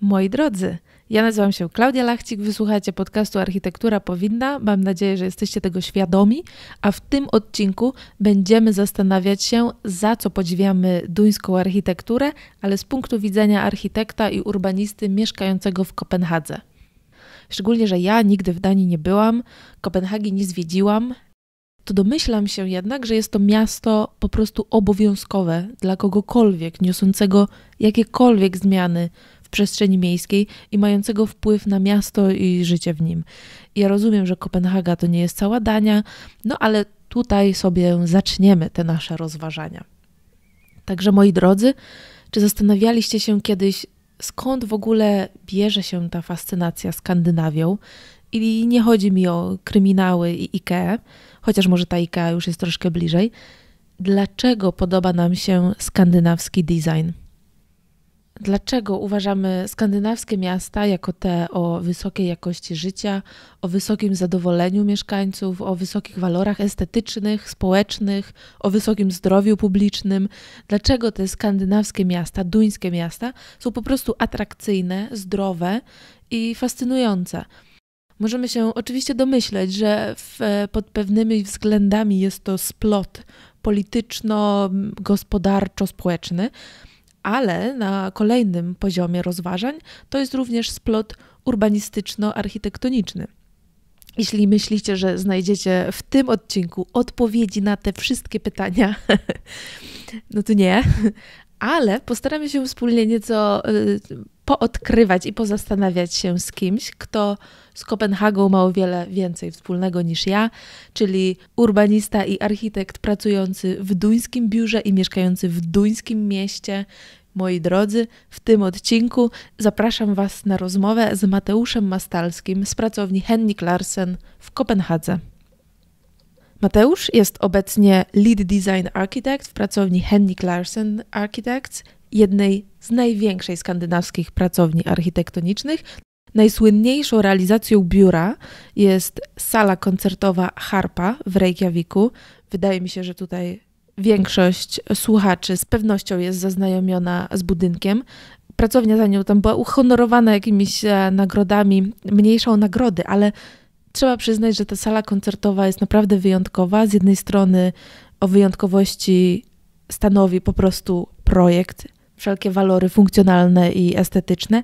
Moi drodzy, ja nazywam się Klaudia Lachcik, wysłuchacie podcastu Architektura Powinna. Mam nadzieję, że jesteście tego świadomi, a w tym odcinku będziemy zastanawiać się, za co podziwiamy duńską architekturę, ale z punktu widzenia architekta i urbanisty mieszkającego w Kopenhadze. Szczególnie, że ja nigdy w Danii nie byłam, Kopenhagi nie zwiedziłam, to domyślam się jednak, że jest to miasto po prostu obowiązkowe dla kogokolwiek niosącego jakiekolwiek zmiany w przestrzeni miejskiej i mającego wpływ na miasto i życie w nim. Ja rozumiem, że Kopenhaga to nie jest cała Dania, no ale tutaj sobie zaczniemy te nasze rozważania. Także moi drodzy, czy zastanawialiście się kiedyś, skąd w ogóle bierze się ta fascynacja Skandynawią? I nie chodzi mi o kryminały i IKEA, chociaż może ta IKEA już jest troszkę bliżej. Dlaczego podoba nam się skandynawski design? Dlaczego uważamy skandynawskie miasta jako te o wysokiej jakości życia, o wysokim zadowoleniu mieszkańców, o wysokich walorach estetycznych, społecznych, o wysokim zdrowiu publicznym? Dlaczego te skandynawskie miasta, duńskie miasta są po prostu atrakcyjne, zdrowe i fascynujące? Możemy się oczywiście domyśleć, że w, pod pewnymi względami jest to splot polityczno-gospodarczo-społeczny, ale na kolejnym poziomie rozważań to jest również splot urbanistyczno-architektoniczny. Jeśli myślicie, że znajdziecie w tym odcinku odpowiedzi na te wszystkie pytania, no to nie, ale postaramy się wspólnie nieco y, poodkrywać i pozastanawiać się z kimś, kto z Kopenhagą ma o wiele więcej wspólnego niż ja, czyli urbanista i architekt pracujący w duńskim biurze i mieszkający w duńskim mieście. Moi drodzy, w tym odcinku zapraszam Was na rozmowę z Mateuszem Mastalskim z pracowni Henrik Larsen w Kopenhadze. Mateusz jest obecnie Lead Design Architect w pracowni Henrik Larsen Architects, jednej z największych skandynawskich pracowni architektonicznych. Najsłynniejszą realizacją biura jest sala koncertowa Harpa w Reykjaviku. Wydaje mi się, że tutaj większość słuchaczy z pewnością jest zaznajomiona z budynkiem. Pracownia za nią tam była uhonorowana jakimiś e, nagrodami, mniejszą nagrody, ale trzeba przyznać, że ta sala koncertowa jest naprawdę wyjątkowa. Z jednej strony o wyjątkowości stanowi po prostu projekt, wszelkie walory funkcjonalne i estetyczne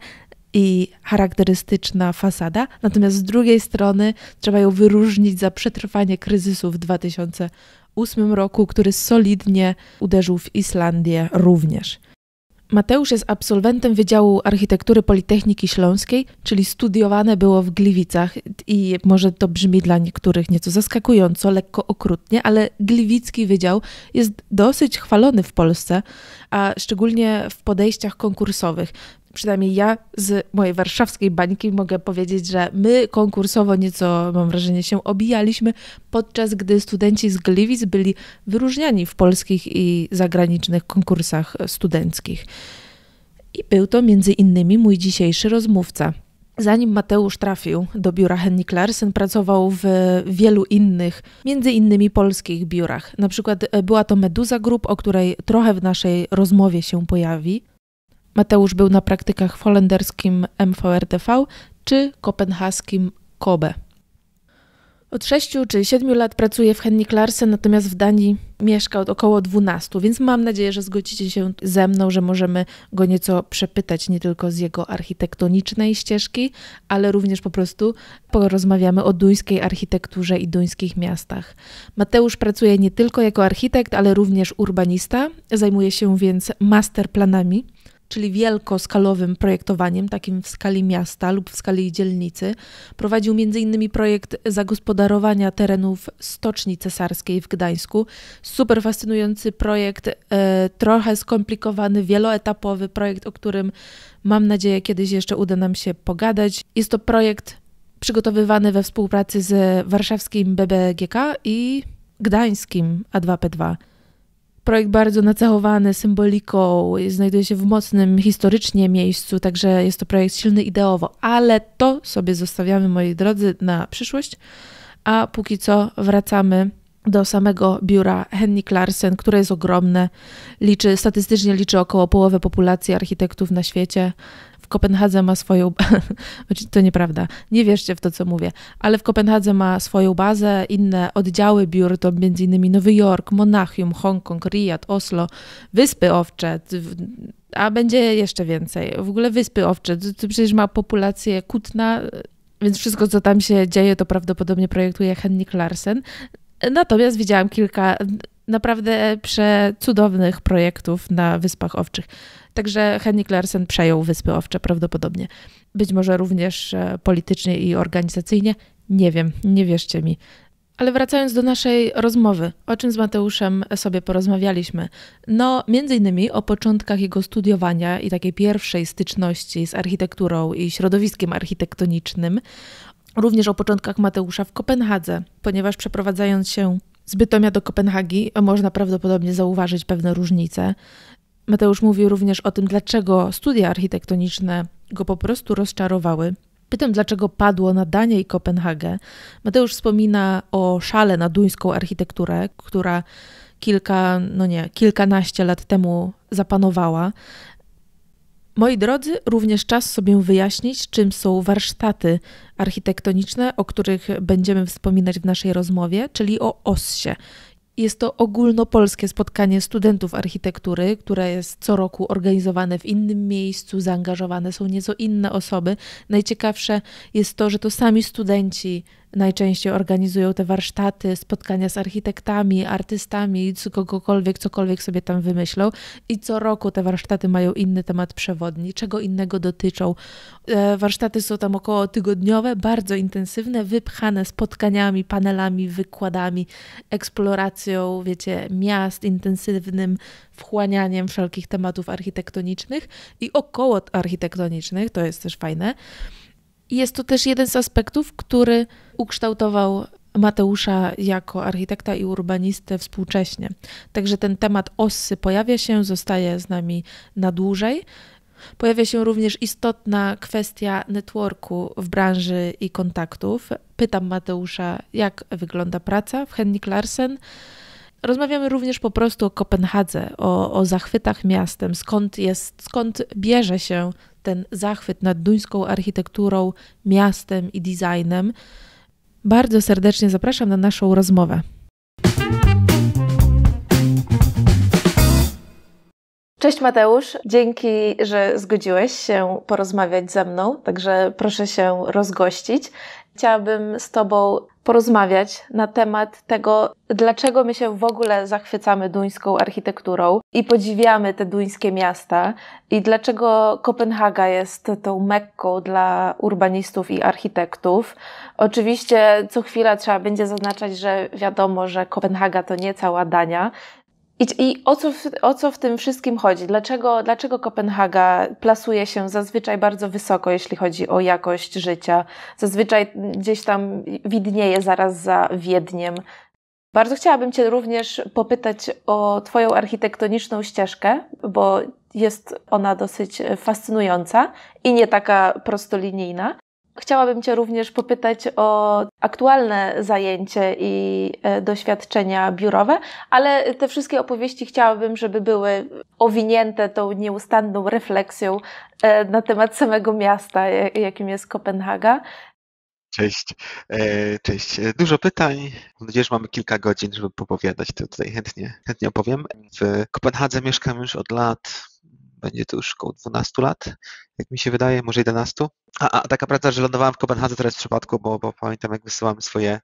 i charakterystyczna fasada, natomiast z drugiej strony trzeba ją wyróżnić za przetrwanie kryzysu w 2008 roku, który solidnie uderzył w Islandię również. Mateusz jest absolwentem Wydziału Architektury Politechniki Śląskiej, czyli studiowane było w Gliwicach i może to brzmi dla niektórych nieco zaskakująco, lekko okrutnie, ale Gliwicki Wydział jest dosyć chwalony w Polsce, a szczególnie w podejściach konkursowych przynajmniej ja z mojej warszawskiej bańki mogę powiedzieć, że my konkursowo nieco, mam wrażenie, się obijaliśmy, podczas gdy studenci z Gliwic byli wyróżniani w polskich i zagranicznych konkursach studenckich. I był to między innymi mój dzisiejszy rozmówca. Zanim Mateusz trafił do biura Henrik Larsen, pracował w wielu innych, między innymi polskich biurach. Na przykład e, była to Meduza Group, o której trochę w naszej rozmowie się pojawi. Mateusz był na praktykach w holenderskim MVRTV czy kopenhaskim KOBE. Od 6 czy 7 lat pracuje w Henrik Larsen, natomiast w Danii mieszka od około 12, więc mam nadzieję, że zgodzicie się ze mną, że możemy go nieco przepytać nie tylko z jego architektonicznej ścieżki, ale również po prostu porozmawiamy o duńskiej architekturze i duńskich miastach. Mateusz pracuje nie tylko jako architekt, ale również urbanista, zajmuje się więc masterplanami czyli wielkoskalowym projektowaniem, takim w skali miasta lub w skali dzielnicy. Prowadził m.in. projekt zagospodarowania terenów Stoczni Cesarskiej w Gdańsku. Super fascynujący projekt, e, trochę skomplikowany, wieloetapowy projekt, o którym mam nadzieję kiedyś jeszcze uda nam się pogadać. Jest to projekt przygotowywany we współpracy z warszawskim BBGK i gdańskim A2P2. Projekt bardzo nacechowany symboliką, znajduje się w mocnym historycznie miejscu, także jest to projekt silny ideowo, ale to sobie zostawiamy, moi drodzy, na przyszłość. A póki co wracamy do samego biura Henrik Larsen, które jest ogromne. Liczy, statystycznie liczy około połowę populacji architektów na świecie. W Kopenhadze ma swoją. Znaczy, to nieprawda, nie wierzcie w to, co mówię, ale w Kopenhadze ma swoją bazę. Inne oddziały biur to m.in. Nowy Jork, Monachium, Hongkong, Riyadh, Oslo, Wyspy Owcze, a będzie jeszcze więcej. W ogóle Wyspy Owcze to przecież ma populację Kutna, więc wszystko, co tam się dzieje, to prawdopodobnie projektuje Henrik Larsen. Natomiast widziałam kilka naprawdę przecudownych projektów na Wyspach Owczych. Także Henrik Larsen przejął Wyspy Owcze prawdopodobnie. Być może również e, politycznie i organizacyjnie. Nie wiem, nie wierzcie mi. Ale wracając do naszej rozmowy, o czym z Mateuszem sobie porozmawialiśmy? No, między innymi o początkach jego studiowania i takiej pierwszej styczności z architekturą i środowiskiem architektonicznym, również o początkach Mateusza w Kopenhadze, ponieważ przeprowadzając się z Bytomia do Kopenhagi można prawdopodobnie zauważyć pewne różnice. Mateusz mówił również o tym, dlaczego studia architektoniczne go po prostu rozczarowały. Pytam, dlaczego padło na Danię i Kopenhagę. Mateusz wspomina o szale na duńską architekturę, która kilka, no nie, kilkanaście lat temu zapanowała. Moi drodzy, również czas sobie wyjaśnić, czym są warsztaty architektoniczne, o których będziemy wspominać w naszej rozmowie, czyli o OSSie. Jest to ogólnopolskie spotkanie studentów architektury, które jest co roku organizowane w innym miejscu, zaangażowane są nieco inne osoby. Najciekawsze jest to, że to sami studenci najczęściej organizują te warsztaty, spotkania z architektami, artystami, kogokolwiek, cokolwiek sobie tam wymyślą. I co roku te warsztaty mają inny temat przewodni, czego innego dotyczą. E, warsztaty są tam około tygodniowe, bardzo intensywne, wypchane spotkaniami, panelami, wykładami, eksploracją, wiecie, miast, intensywnym wchłanianiem wszelkich tematów architektonicznych i około architektonicznych, to jest też fajne. Jest to też jeden z aspektów, który ukształtował Mateusza jako architekta i urbanistę współcześnie. Także ten temat OSSY pojawia się, zostaje z nami na dłużej. Pojawia się również istotna kwestia networku w branży i kontaktów. Pytam Mateusza, jak wygląda praca w Henrik Larsen. Rozmawiamy również po prostu o Kopenhadze, o, o zachwytach miastem, skąd, jest, skąd bierze się ten zachwyt nad duńską architekturą, miastem i designem. Bardzo serdecznie zapraszam na naszą rozmowę. Cześć Mateusz, dzięki, że zgodziłeś się porozmawiać ze mną, także proszę się rozgościć. Chciałabym z Tobą porozmawiać na temat tego, dlaczego my się w ogóle zachwycamy duńską architekturą i podziwiamy te duńskie miasta i dlaczego Kopenhaga jest tą mekką dla urbanistów i architektów. Oczywiście co chwila trzeba będzie zaznaczać, że wiadomo, że Kopenhaga to nie cała Dania, i, I o, co w, o co w tym wszystkim chodzi? Dlaczego, dlaczego Kopenhaga plasuje się zazwyczaj bardzo wysoko, jeśli chodzi o jakość życia? Zazwyczaj gdzieś tam widnieje zaraz za Wiedniem. Bardzo chciałabym Cię również popytać o Twoją architektoniczną ścieżkę, bo jest ona dosyć fascynująca i nie taka prostolinijna. Chciałabym Cię również popytać o aktualne zajęcie i e, doświadczenia biurowe, ale te wszystkie opowieści chciałabym, żeby były owinięte tą nieustanną refleksją e, na temat samego miasta, jakim jest Kopenhaga. Cześć, e, cześć. Dużo pytań. Mam nadzieję, że mamy kilka godzin, żeby popowiadać. To tutaj chętnie, chętnie opowiem. W Kopenhadze mieszkam już od lat będzie to już około 12 lat, jak mi się wydaje, może 11. A, a taka prawda, że lądowałem w Kopenhadze teraz w przypadku, bo, bo pamiętam jak wysyłałem swoje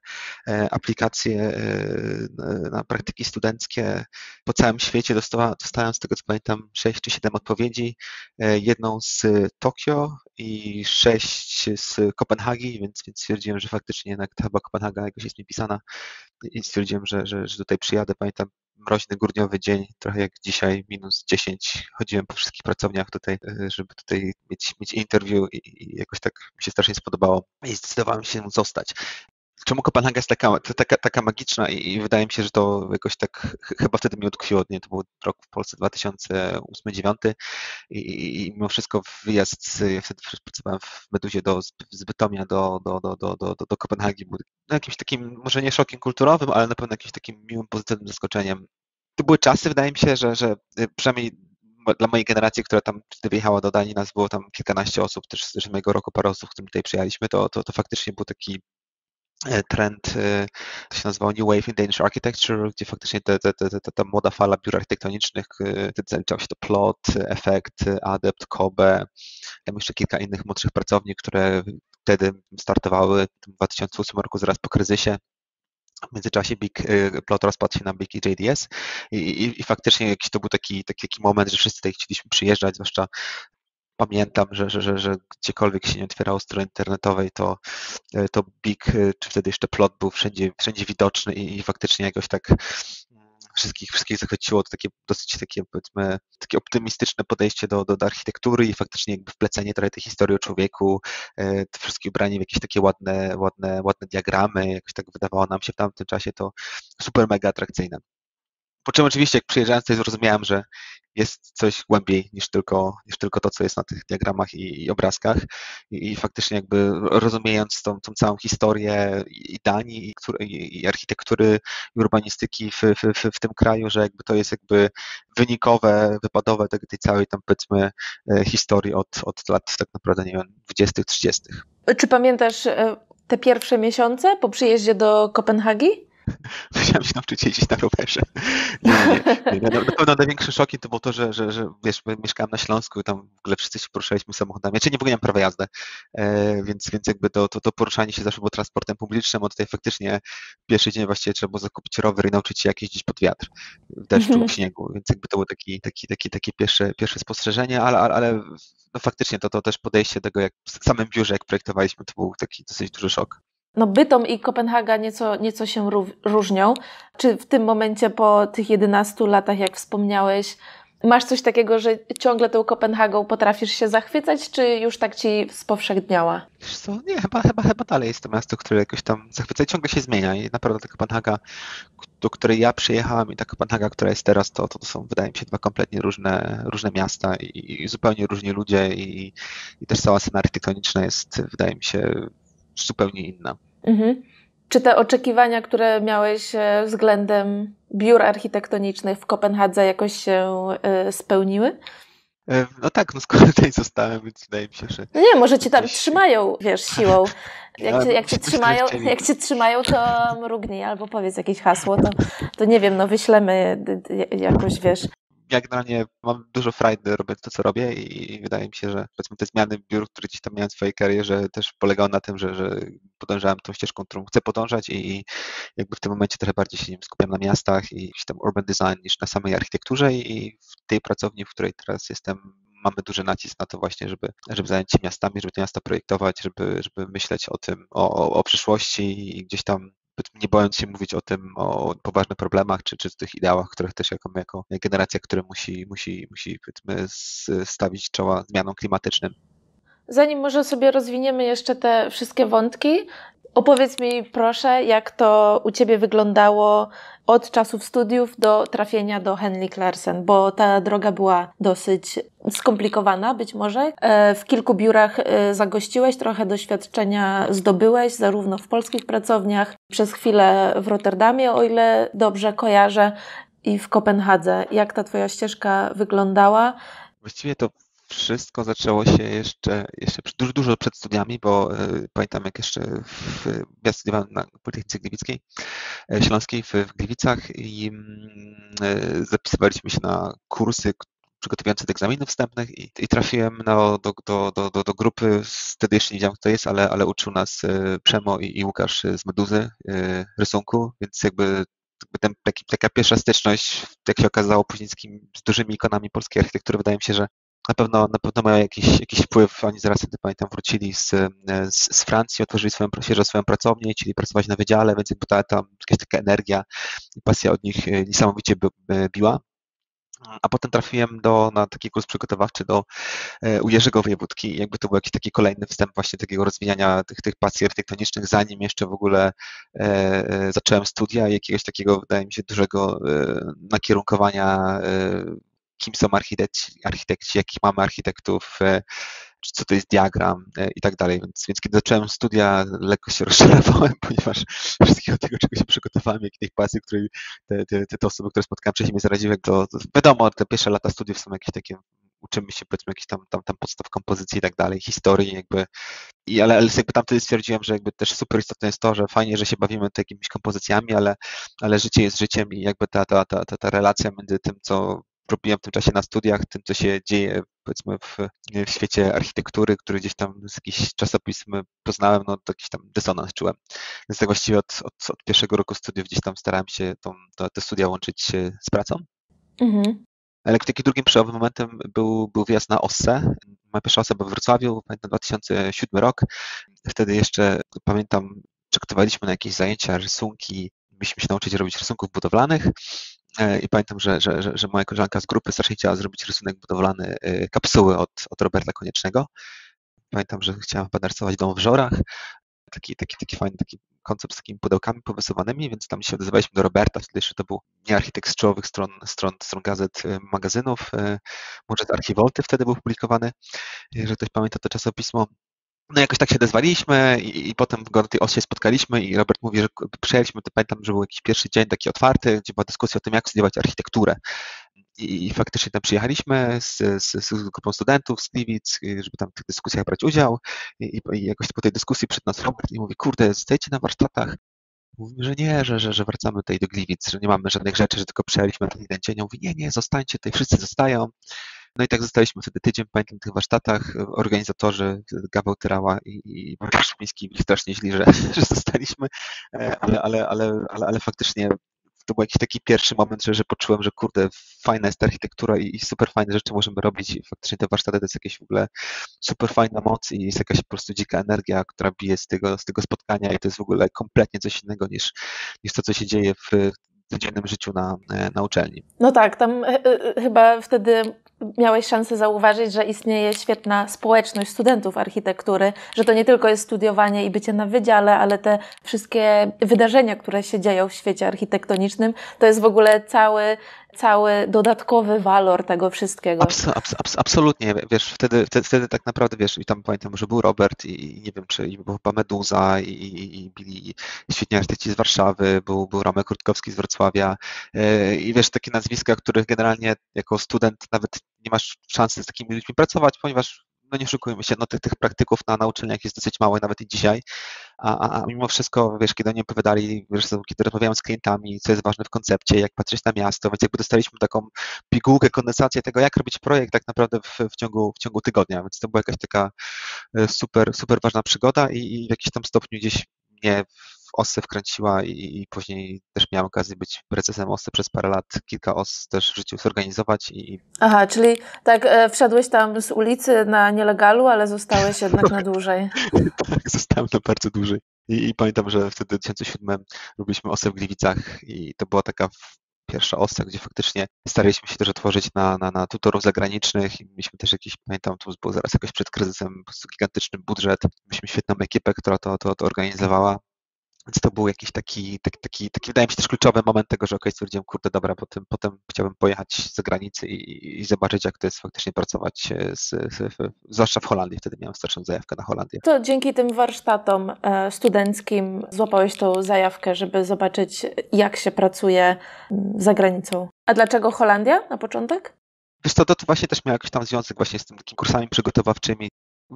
e, aplikacje e, na praktyki studenckie po całym świecie, dostała, dostałem z tego co pamiętam 6 czy 7 odpowiedzi, e, jedną z Tokio i 6 z Kopenhagi, więc, więc stwierdziłem, że faktycznie jednak ta chyba Kopenhaga jakoś jest mi pisana i stwierdziłem, że, że, że tutaj przyjadę. Pamiętam mroźny, grudniowy dzień, trochę jak dzisiaj, minus 10. Chodziłem po wszystkich pracowniach tutaj, e, żeby tutaj mieć, mieć interview i, i jakoś tak mi się strasznie spodobało i zdecydowałem się zostać. Czemu Kopenhaga jest taka, taka, taka magiczna i, i, wydaje mi się, że to jakoś tak chyba wtedy mi utkwiło, nie? to był rok w Polsce 2008-2009 i, i, mimo wszystko wyjazd, ja wtedy pracowałem w Meduzie do, z Bytomia do, do, do, do, do, do Kopenhagi był jakimś takim, może nie szokiem kulturowym, ale na pewno jakimś takim miłym, pozytywnym zaskoczeniem. To były czasy, wydaje mi się, że, że przynajmniej dla mojej generacji, która tam wtedy wyjechała do Danii, nas było tam kilkanaście osób, też z mojego roku parę osób, z którymi tutaj przyjechaliśmy, to, to, to faktycznie był taki trend, e, się nazywał New Wave in Danish Architecture, gdzie faktycznie ta, młoda fala biur architektonicznych, e, wtedy zaliczało się to Plot, Effect, Adept, Kobe, tam jeszcze kilka innych młodszych pracowni, które wtedy startowały w 2008 roku zaraz po kryzysie. W międzyczasie Big Plot rozpadł się na Big i JDS i, i, i faktycznie jakiś to był taki, taki, taki moment, że wszyscy tutaj chcieliśmy przyjeżdżać, zwłaszcza pamiętam, że, że, że, że gdziekolwiek się nie otwierało strony internetowej, to, to Big, czy wtedy jeszcze Plot był wszędzie, wszędzie widoczny i, i faktycznie jakoś tak wszystkich, wszystkich zachwyciło to takie dosyć takie, powiedzmy, takie optymistyczne podejście do, do, do architektury i faktycznie jakby wplecenie trochę tej historii o człowieku, e, wszystkie ubranie w jakieś takie ładne, ładne, ładne diagramy, jakoś tak wydawało nam się w tamtym czasie to super mega atrakcyjne. Po czym oczywiście, jak przyjeżdżałem tutaj, zrozumiałem, że jest coś głębiej niż tylko, niż tylko to, co jest na tych diagramach i, i obrazkach. I, I, faktycznie jakby rozumiejąc tą, tą całą historię i Danii, i, i architektury, i urbanistyki w, w, w, tym kraju, że jakby to jest jakby wynikowe, wypadowe tej, tej całej tam powiedzmy e, historii od, od lat tak naprawdę, nie wiem, 20 30 Czy pamiętasz e, te pierwsze miesiące po przyjeździe do Kopenhagi? Musiałem się nauczyć jeździć na rowerze. Nie, nie, nie. Na pewno największe szoki to było to, że, że, że wiesz, mieszkałem na Śląsku i tam w ogóle wszyscy się poruszaliśmy samochodami. Ja czy nie w ogóle mam prawa jazdy, e, więc, więc jakby to, to, to poruszanie się zawsze było transportem publicznym, a tutaj faktycznie pierwszy dzień właściwie trzeba było zakupić rower i nauczyć się jak jeździć pod wiatr w deszczu, mhm. w śniegu, więc jakby to było taki, taki, taki, takie pierwsze, pierwsze spostrzeżenie, ale, ale, ale no faktycznie to, to też podejście tego, jak w samym biurze, jak projektowaliśmy, to był taki dosyć duży szok. No Bytom i Kopenhaga nieco, nieco się różnią. Czy w tym momencie po tych 11 latach, jak wspomniałeś, masz coś takiego, że ciągle tą Kopenhagą potrafisz się zachwycać, czy już tak ci spowszechniała? Wiesz co, nie, chyba, chyba, chyba dalej jest to miasto, które jakoś tam zachwyca i ciągle się zmienia i naprawdę ta Kopenhaga, do której ja przyjechałem i ta Kopenhaga, która jest teraz, to, to są wydaje mi się dwa kompletnie różne, różne miasta i, i zupełnie różni ludzie i, i też cała scena architektoniczna jest, wydaje mi się, zupełnie inna. Mhm. Czy te oczekiwania, które miałeś e, względem biur architektonicznych w Kopenhadze jakoś się e, spełniły? E, no tak, no skoro tutaj zostałem, więc wydaje mi się, że... No nie, może cię tam trzymają, wiesz, siłą. Jak, no, cię, jak, cię trzymają, jak cię trzymają, to mrugnij albo powiedz jakieś hasło, to, to nie wiem, no wyślemy jakoś, wiesz, ja generalnie mam dużo frajdy robiąc to, co robię i wydaje mi się, że powiedzmy te zmiany biur, które gdzieś tam miałem w swojej karierze też polegały na tym, że, że podążałem tą ścieżką, którą chcę podążać i jakby w tym momencie trochę bardziej się skupiam na miastach i tam urban design niż na samej architekturze i w tej pracowni, w której teraz jestem, mamy duży nacisk na to właśnie, żeby, żeby zająć się miastami, żeby te miasta projektować, żeby, żeby myśleć o tym, o, o, o przyszłości i gdzieś tam nie bojąc się mówić o tym, o poważnych problemach, czy, czy tych ideałach, których też jako, jako generacja, która musi, musi, musi stawić czoła zmianom klimatycznym. Zanim może sobie rozwiniemy jeszcze te wszystkie wątki, opowiedz mi proszę, jak to u Ciebie wyglądało od czasów studiów do trafienia do Henley Clarkson, bo ta droga była dosyć skomplikowana być może. E, w kilku biurach e, zagościłeś, trochę doświadczenia zdobyłeś, zarówno w polskich pracowniach, przez chwilę w Rotterdamie, o ile dobrze kojarzę, i w Kopenhadze. Jak ta Twoja ścieżka wyglądała? Właściwie to wszystko zaczęło się jeszcze, jeszcze dużo, dużo przed studiami, bo y, pamiętam jak jeszcze w, ja studiowałem na Politechnice Gliwickiej, e, Śląskiej w, w Gliwicach i y, zapisywaliśmy się na kursy przygotowujące do egzaminów wstępnych i, i trafiłem do, do, do, do, do grupy, wtedy jeszcze nie wiedziałem kto to jest, ale, ale uczył nas Przemo i, i Łukasz z Meduzy rysunku, więc jakby ten, taki, taka pierwsza styczność, jak się okazało, później z, z dużymi ikonami polskiej architektury, wydaje mi się, że na pewno, na pewno mają jakiś, jakiś wpływ. Oni zaraz wtedy pamiętam wrócili z, z, z Francji, otworzyli swoją, świeżo swoją pracownię, chcieli pracować na wydziale, więc ta, tam jakaś taka energia i pasja od nich e, niesamowicie by, by biła. a potem trafiłem do, na taki kurs przygotowawczy do u Jerzego Wojewódki. Jakby to był jakiś taki kolejny wstęp właśnie takiego rozwijania tych, tych pasji architektonicznych, zanim jeszcze w ogóle e, zacząłem studia i jakiegoś takiego, wydaje mi się, dużego e, nakierunkowania, e, kim są architekci, architekci jakich mamy architektów, e, co to jest diagram e, i tak dalej. Więc, więc kiedy zacząłem studia, lekko się rozczarowałem, ponieważ wszystkiego tego, czego się przygotowałem, jak i tych pasji, te, te, te osoby, które spotkałem wcześniej mnie zaraziły, to, to wiadomo, te pierwsze lata studiów są jakieś takie uczymy się powiedzmy jakichś tam, tam, tam podstaw kompozycji i tak dalej, historii jakby, I, ale, ale jakby tam wtedy stwierdziłem, że jakby też super istotne jest to, że fajnie, że się bawimy jakimiś kompozycjami, ale, ale życie jest życiem i jakby ta, ta, ta, ta, ta relacja między tym, co robiłem w tym czasie na studiach, tym, co się dzieje powiedzmy w, w świecie architektury, który gdzieś tam z jakichś czasopism poznałem, no to jakiś tam dysonans czułem. Więc tak właściwie od, od, od pierwszego roku studiów gdzieś tam starałem się tą, to, te studia łączyć z pracą. Mhm. Ale takim drugim przełomowym momentem był, był wyjazd na OSSE. Moja pierwsza osoba w Wrocławiu, pamiętam 2007 rok. Wtedy jeszcze pamiętam, przygotowaliśmy na jakieś zajęcia, rysunki, mieliśmy się nauczyć robić rysunków budowlanych. E, I pamiętam, że, że, że, że moja koleżanka z grupy strasznie chciała zrobić rysunek budowlany e, kapsuły od, od Roberta Koniecznego. Pamiętam, że chciałam chyba narysować dom w Żorach. Taki, taki, taki fajny taki koncept z takimi pudełkami powysuwanymi, więc tam się odezwaliśmy do Roberta, wtedy jeszcze to był nie architekt z czołowych stron, stron, stron gazet, e, magazynów, może z Archivolty wtedy był publikowany, jeżeli ktoś pamięta to czasopismo. No jakoś tak się odezwaliśmy i, i potem w tej się spotkaliśmy i Robert mówi, że przyjęliśmy, to pamiętam, że był jakiś pierwszy dzień taki otwarty, gdzie była dyskusja o tym, jak studiować architekturę. I, i faktycznie tam przyjechaliśmy z, z, z grupą studentów z Gliwic, żeby tam w tych dyskusjach brać udział i, i jakoś po tej dyskusji przed nas Robert i mówi, kurde, zostajecie na warsztatach, Mówimy, że nie, że, że, że wracamy tutaj do Gliwic, że nie mamy żadnych rzeczy, że tylko przyjechaliśmy na ten jeden dzień. Mówi, nie, nie, zostańcie tutaj, wszyscy zostają. No i tak zostaliśmy wtedy tydzień, pamiętam, w tych warsztatach. Organizatorzy, Gaweł Tyrała i, i Mariusz Szymiński byli strasznie źli, że, że zostaliśmy, e, ale, ale, ale, ale, ale faktycznie to był jakiś taki pierwszy moment, że, że poczułem, że kurde, fajna jest ta architektura i, i super fajne rzeczy możemy robić i faktycznie te warsztaty to jest jakieś w ogóle super fajna moc i jest jakaś po prostu dzika energia, która bije z tego, z tego spotkania i to jest w ogóle kompletnie coś innego niż, niż to, co się dzieje w codziennym życiu na, na uczelni. No tak, tam e, e, chyba wtedy miałeś szansę zauważyć, że istnieje świetna społeczność studentów architektury, że to nie tylko jest studiowanie i bycie na wydziale, ale te wszystkie wydarzenia, które się dzieją w świecie architektonicznym, to jest w ogóle cały cały dodatkowy walor tego wszystkiego. Abs, abs, abs, absolutnie, wiesz, wtedy, wtedy, wtedy, tak naprawdę, wiesz, i tam pamiętam, że był Robert i, i nie wiem, czy i był chyba Meduza i, i, i byli świetni artyści z Warszawy, był, był Ramek Kurtkowski z Wrocławia yy, i wiesz, takie nazwiska, których generalnie jako student nawet nie masz szansy z takimi ludźmi pracować, ponieważ no nie szukujmy się, no tych, tych praktyków na, na uczelniach jest dosyć mało, nawet i dzisiaj, a, a, a mimo wszystko, wiesz, kiedy oni opowiadali, wiesz, kiedy rozmawiałem z klientami, co jest ważne w koncepcie, jak patrzeć na miasto, więc jakby dostaliśmy taką pigułkę, kondensację tego, jak robić projekt tak naprawdę w, w, ciągu, w ciągu tygodnia, więc to była jakaś taka e, super, super ważna przygoda i, i w jakimś tam stopniu gdzieś mnie osy wkręciła i, i, później też miałem okazję być prezesem osy przez parę lat, kilka os też w życiu zorganizować. I... Aha, czyli tak e, wszedłeś tam z ulicy na nielegalu, ale zostałeś jednak na dłużej. tak, zostałem na bardzo dłużej. I, I, pamiętam, że wtedy w 2007 robiliśmy osę w Gliwicach i to była taka pierwsza osa, gdzie faktycznie staraliśmy się też otworzyć na, na, na tutorów zagranicznych i mieliśmy też jakiś, pamiętam, tu był zaraz jakoś przed kryzysem, po prostu gigantyczny budżet. Mieliśmy świetną ekipę, która to, to, to organizowała. Więc to był jakiś taki, taki, taki, taki, wydaje mi się też kluczowy moment tego, że okej, okay, stwierdziłem, kurde, dobra, potem, potem chciałbym pojechać z granicy i, i zobaczyć, jak to jest faktycznie pracować z, z, zwłaszcza w Holandii, wtedy miałem starszą zajawkę na Holandię. To dzięki tym warsztatom e, studenckim złapałeś tą zajawkę, żeby zobaczyć, jak się pracuje mm, za granicą. A dlaczego Holandia na początek? Wiesz co, to, to właśnie też miał jakiś tam związek właśnie z tym takimi kursami przygotowawczymi,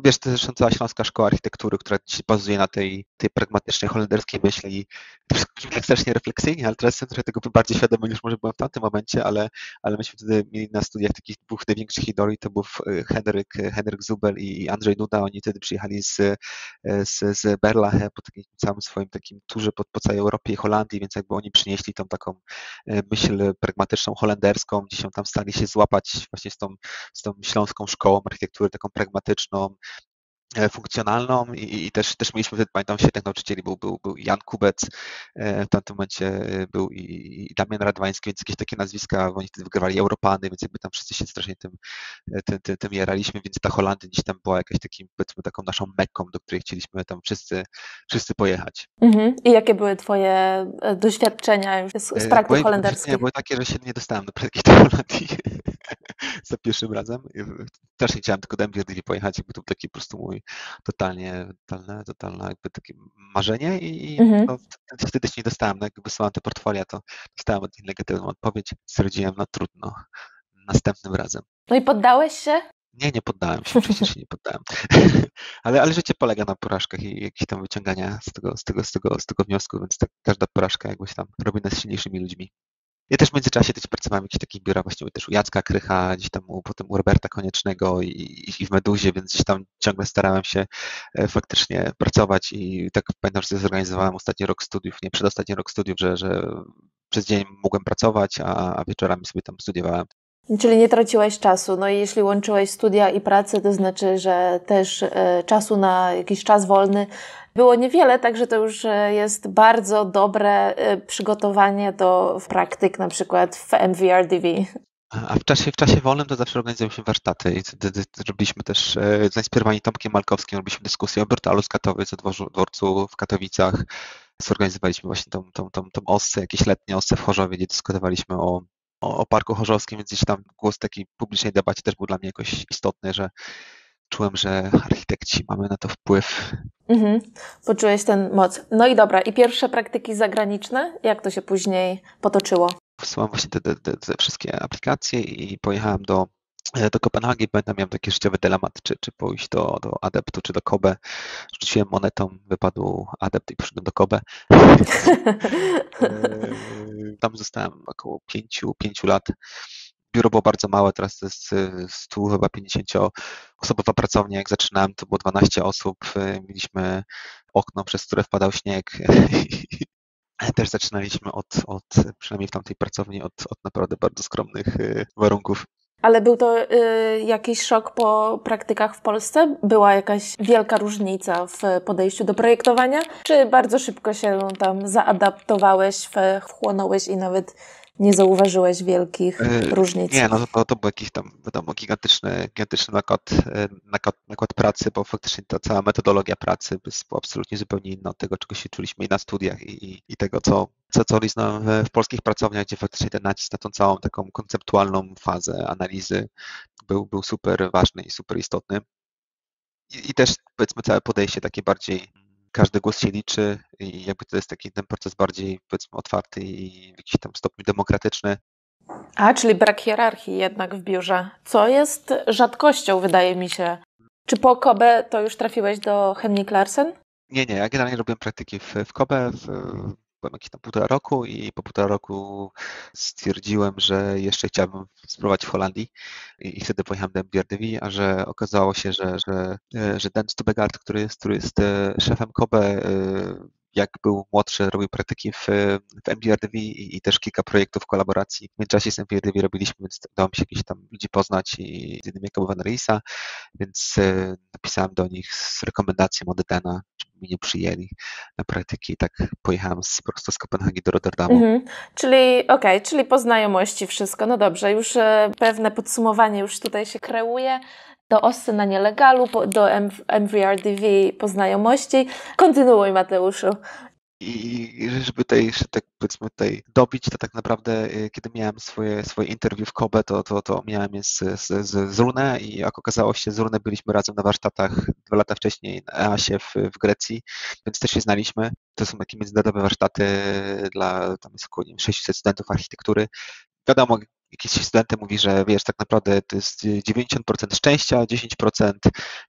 wiesz, to zresztą cała Śląska Szkoła Architektury, która dzisiaj bazuje na tej, tej pragmatycznej holenderskiej myśli. To wszystko tak strasznie refleksyjnie, ale teraz jestem trochę tego bardziej świadomy niż może byłem w tamtym momencie, ale, ale myśmy wtedy mieli na studiach takich dwóch największych idoli, to był Henryk, Henryk Zubel i Andrzej Nuda. Oni wtedy przyjechali z, z, z Berlache po takim całym swoim takim turze po, po całej Europie i Holandii, więc jakby oni przynieśli tą taką e, myśl pragmatyczną holenderską, gdzie się tam stali się złapać właśnie z tą, z tą śląską szkołą architektury, taką pragmatyczną, E, funkcjonalną i, i, też, też mieliśmy wtedy, pamiętam, świetnych nauczycieli, był, był, był Jan Kubec, e, w tamtym momencie e, był i, i Damian Radwański, więc jakieś takie nazwiska, bo oni wtedy wygrywali Europany, więc jakby tam wszyscy się strasznie tym, tym, tym, tym jaraliśmy, więc ta Holandia gdzieś tam była jakaś takim, powiedzmy, taką naszą mekką, do której chcieliśmy tam wszyscy, wszyscy pojechać. Mhm. I jakie były twoje doświadczenia już z, z praktyk holenderskich? Były takie, że się nie dostałem do praktyki do Holandii za pierwszym razem. Też nie chciałem tylko do MBRD pojechać, jakby to był taki po prostu mój totalnie, totalne, totalne jakby takie marzenie i mhm. no, wtedy się nie dostałem, no, jakby wysłałem te portfolia, to dostałem od nich negatywną odpowiedź, stwierdziłem, no trudno, następnym razem. No i poddałeś się? Nie, nie poddałem się, oczywiście się nie poddałem. ale, ale życie polega na porażkach i jakichś tam wyciągania z tego, z tego, z tego, z tego wniosku, więc tak, każda porażka jakbyś tam robi nas silniejszymi ludźmi. Ja też w międzyczasie też pracowałem w jakichś takich biurach, właśnie też u Jacka Krycha, gdzieś tam u, potem u Roberta Koniecznego i, i w Meduzie, więc gdzieś tam ciągle starałem się e, faktycznie pracować i tak pamiętam, że zorganizowałem ostatni rok studiów, nie przedostatni rok studiów, że, że przez dzień mogłem pracować, a, a wieczorami sobie tam studiowałem. Czyli nie traciłeś czasu. No i jeśli łączyłeś studia i pracę, to znaczy, że też e, czasu na jakiś czas wolny było niewiele, także to już e, jest bardzo dobre e, przygotowanie do praktyk, na przykład w MVRDV. A w czasie, w czasie wolnym to zawsze organizujemy robiliśmy warsztaty i robiliśmy też, zainspirowani Tomkiem Malkowskim, robiliśmy dyskusję o Bertalu z Katowic, o dworcu w Katowicach. Zorganizowaliśmy właśnie tą, tą, tą, tą osce, jakieś letnie osce w Chorzowie, gdzie dyskutowaliśmy o o, o Parku Chorzowskim, więc gdzieś tam głos takiej publicznej debacie też był dla mnie jakoś istotny, że czułem, że architekci mamy na to wpływ. Mhm. Poczułeś ten moc. No i dobra, i pierwsze praktyki zagraniczne, jak to się później potoczyło? Wysłałem właśnie te, te, te, wszystkie aplikacje i pojechałem do do Kopenhagi, pamiętam, miałem taki życiowy dylemat, czy, czy pójść do, do Adeptu, czy do Kobe. Rzuciłem monetą, wypadł Adept i poszedłem do Kobe. E, tam zostałem około 5, 5 lat. Biuro było bardzo małe, teraz to jest 100, chyba 50-osobowa pracownia. Jak zaczynałem, to było 12 osób. E, mieliśmy okno, przez które wpadał śnieg. Też zaczynaliśmy od, od przynajmniej w tamtej pracowni, od, od naprawdę bardzo skromnych warunków. Ale był to y, jakiś szok po praktykach w Polsce? Była jakaś wielka różnica w podejściu do projektowania? Czy bardzo szybko się tam zaadaptowałeś, wchłonąłeś i nawet nie zauważyłeś wielkich e, różnic? Nie, no to, to był jakiś tam, wiadomo, gigantyczny, gigantyczny nakład, e, nakład, nakład pracy, bo faktycznie ta cała metodologia pracy jest absolutnie zupełnie inna od tego, czego się czuliśmy i na studiach i, i, tego, co, co, co liznąłem w, w polskich pracowniach, gdzie faktycznie ten nacisk na tą całą taką konceptualną fazę analizy był, był super ważny i super istotny. I, i też powiedzmy całe podejście takie bardziej każdy głos się liczy i jakby to jest taki ten proces bardziej powiedzmy otwarty i w jakimś tam stopniu demokratyczny. A, czyli brak hierarchii jednak w biurze, co jest rzadkością, wydaje mi się. Czy po Kobe to już trafiłeś do Henrik Larsen? Nie, nie, ja generalnie robiłem praktyki w, w Kobe, w, byłem jakieś tam półtora roku i po półtora roku stwierdziłem, że jeszcze chciałbym spróbować w Holandii i, wtedy pojechałem do MBRDV, a że okazało się, że, że, że Dan Stubegard, który jest, który jest e, szefem Kobe, e, jak był młodszy, robił praktyki w, w MBRDV i, i, też kilka projektów kolaboracji. W międzyczasie z MBRDV robiliśmy, więc udało mi się jakichś tam ludzi poznać i z innymi Jakoba Van Reisa, więc e, napisałem do nich z rekomendacją od Dana, mnie przyjęli na praktyki tak pojechałem z, po prostu z Kopenhagi do Rotterdamu. Mhm. Czyli okej, okay, czyli po znajomości wszystko, no dobrze, już e, pewne podsumowanie już tutaj się kreuje do Ossy na nielegalu, do MVRDV po znajomości. Kontynuuj Mateuszu. I żeby tutaj, tak powiedzmy tutaj dobić, to tak naprawdę y, kiedy miałem swoje, swoje interview w Kobe, to, to, to miałem je z, z, z Rune i jak okazało się z Rune byliśmy razem na warsztatach dwa lata wcześniej na EASie w, w Grecji, więc też się znaliśmy. To są takie międzynarodowe warsztaty dla, tam jest około 600 studentów architektury. Wiadomo, jakiś student mówi, że wiesz, tak naprawdę to jest 90% szczęścia, 10%,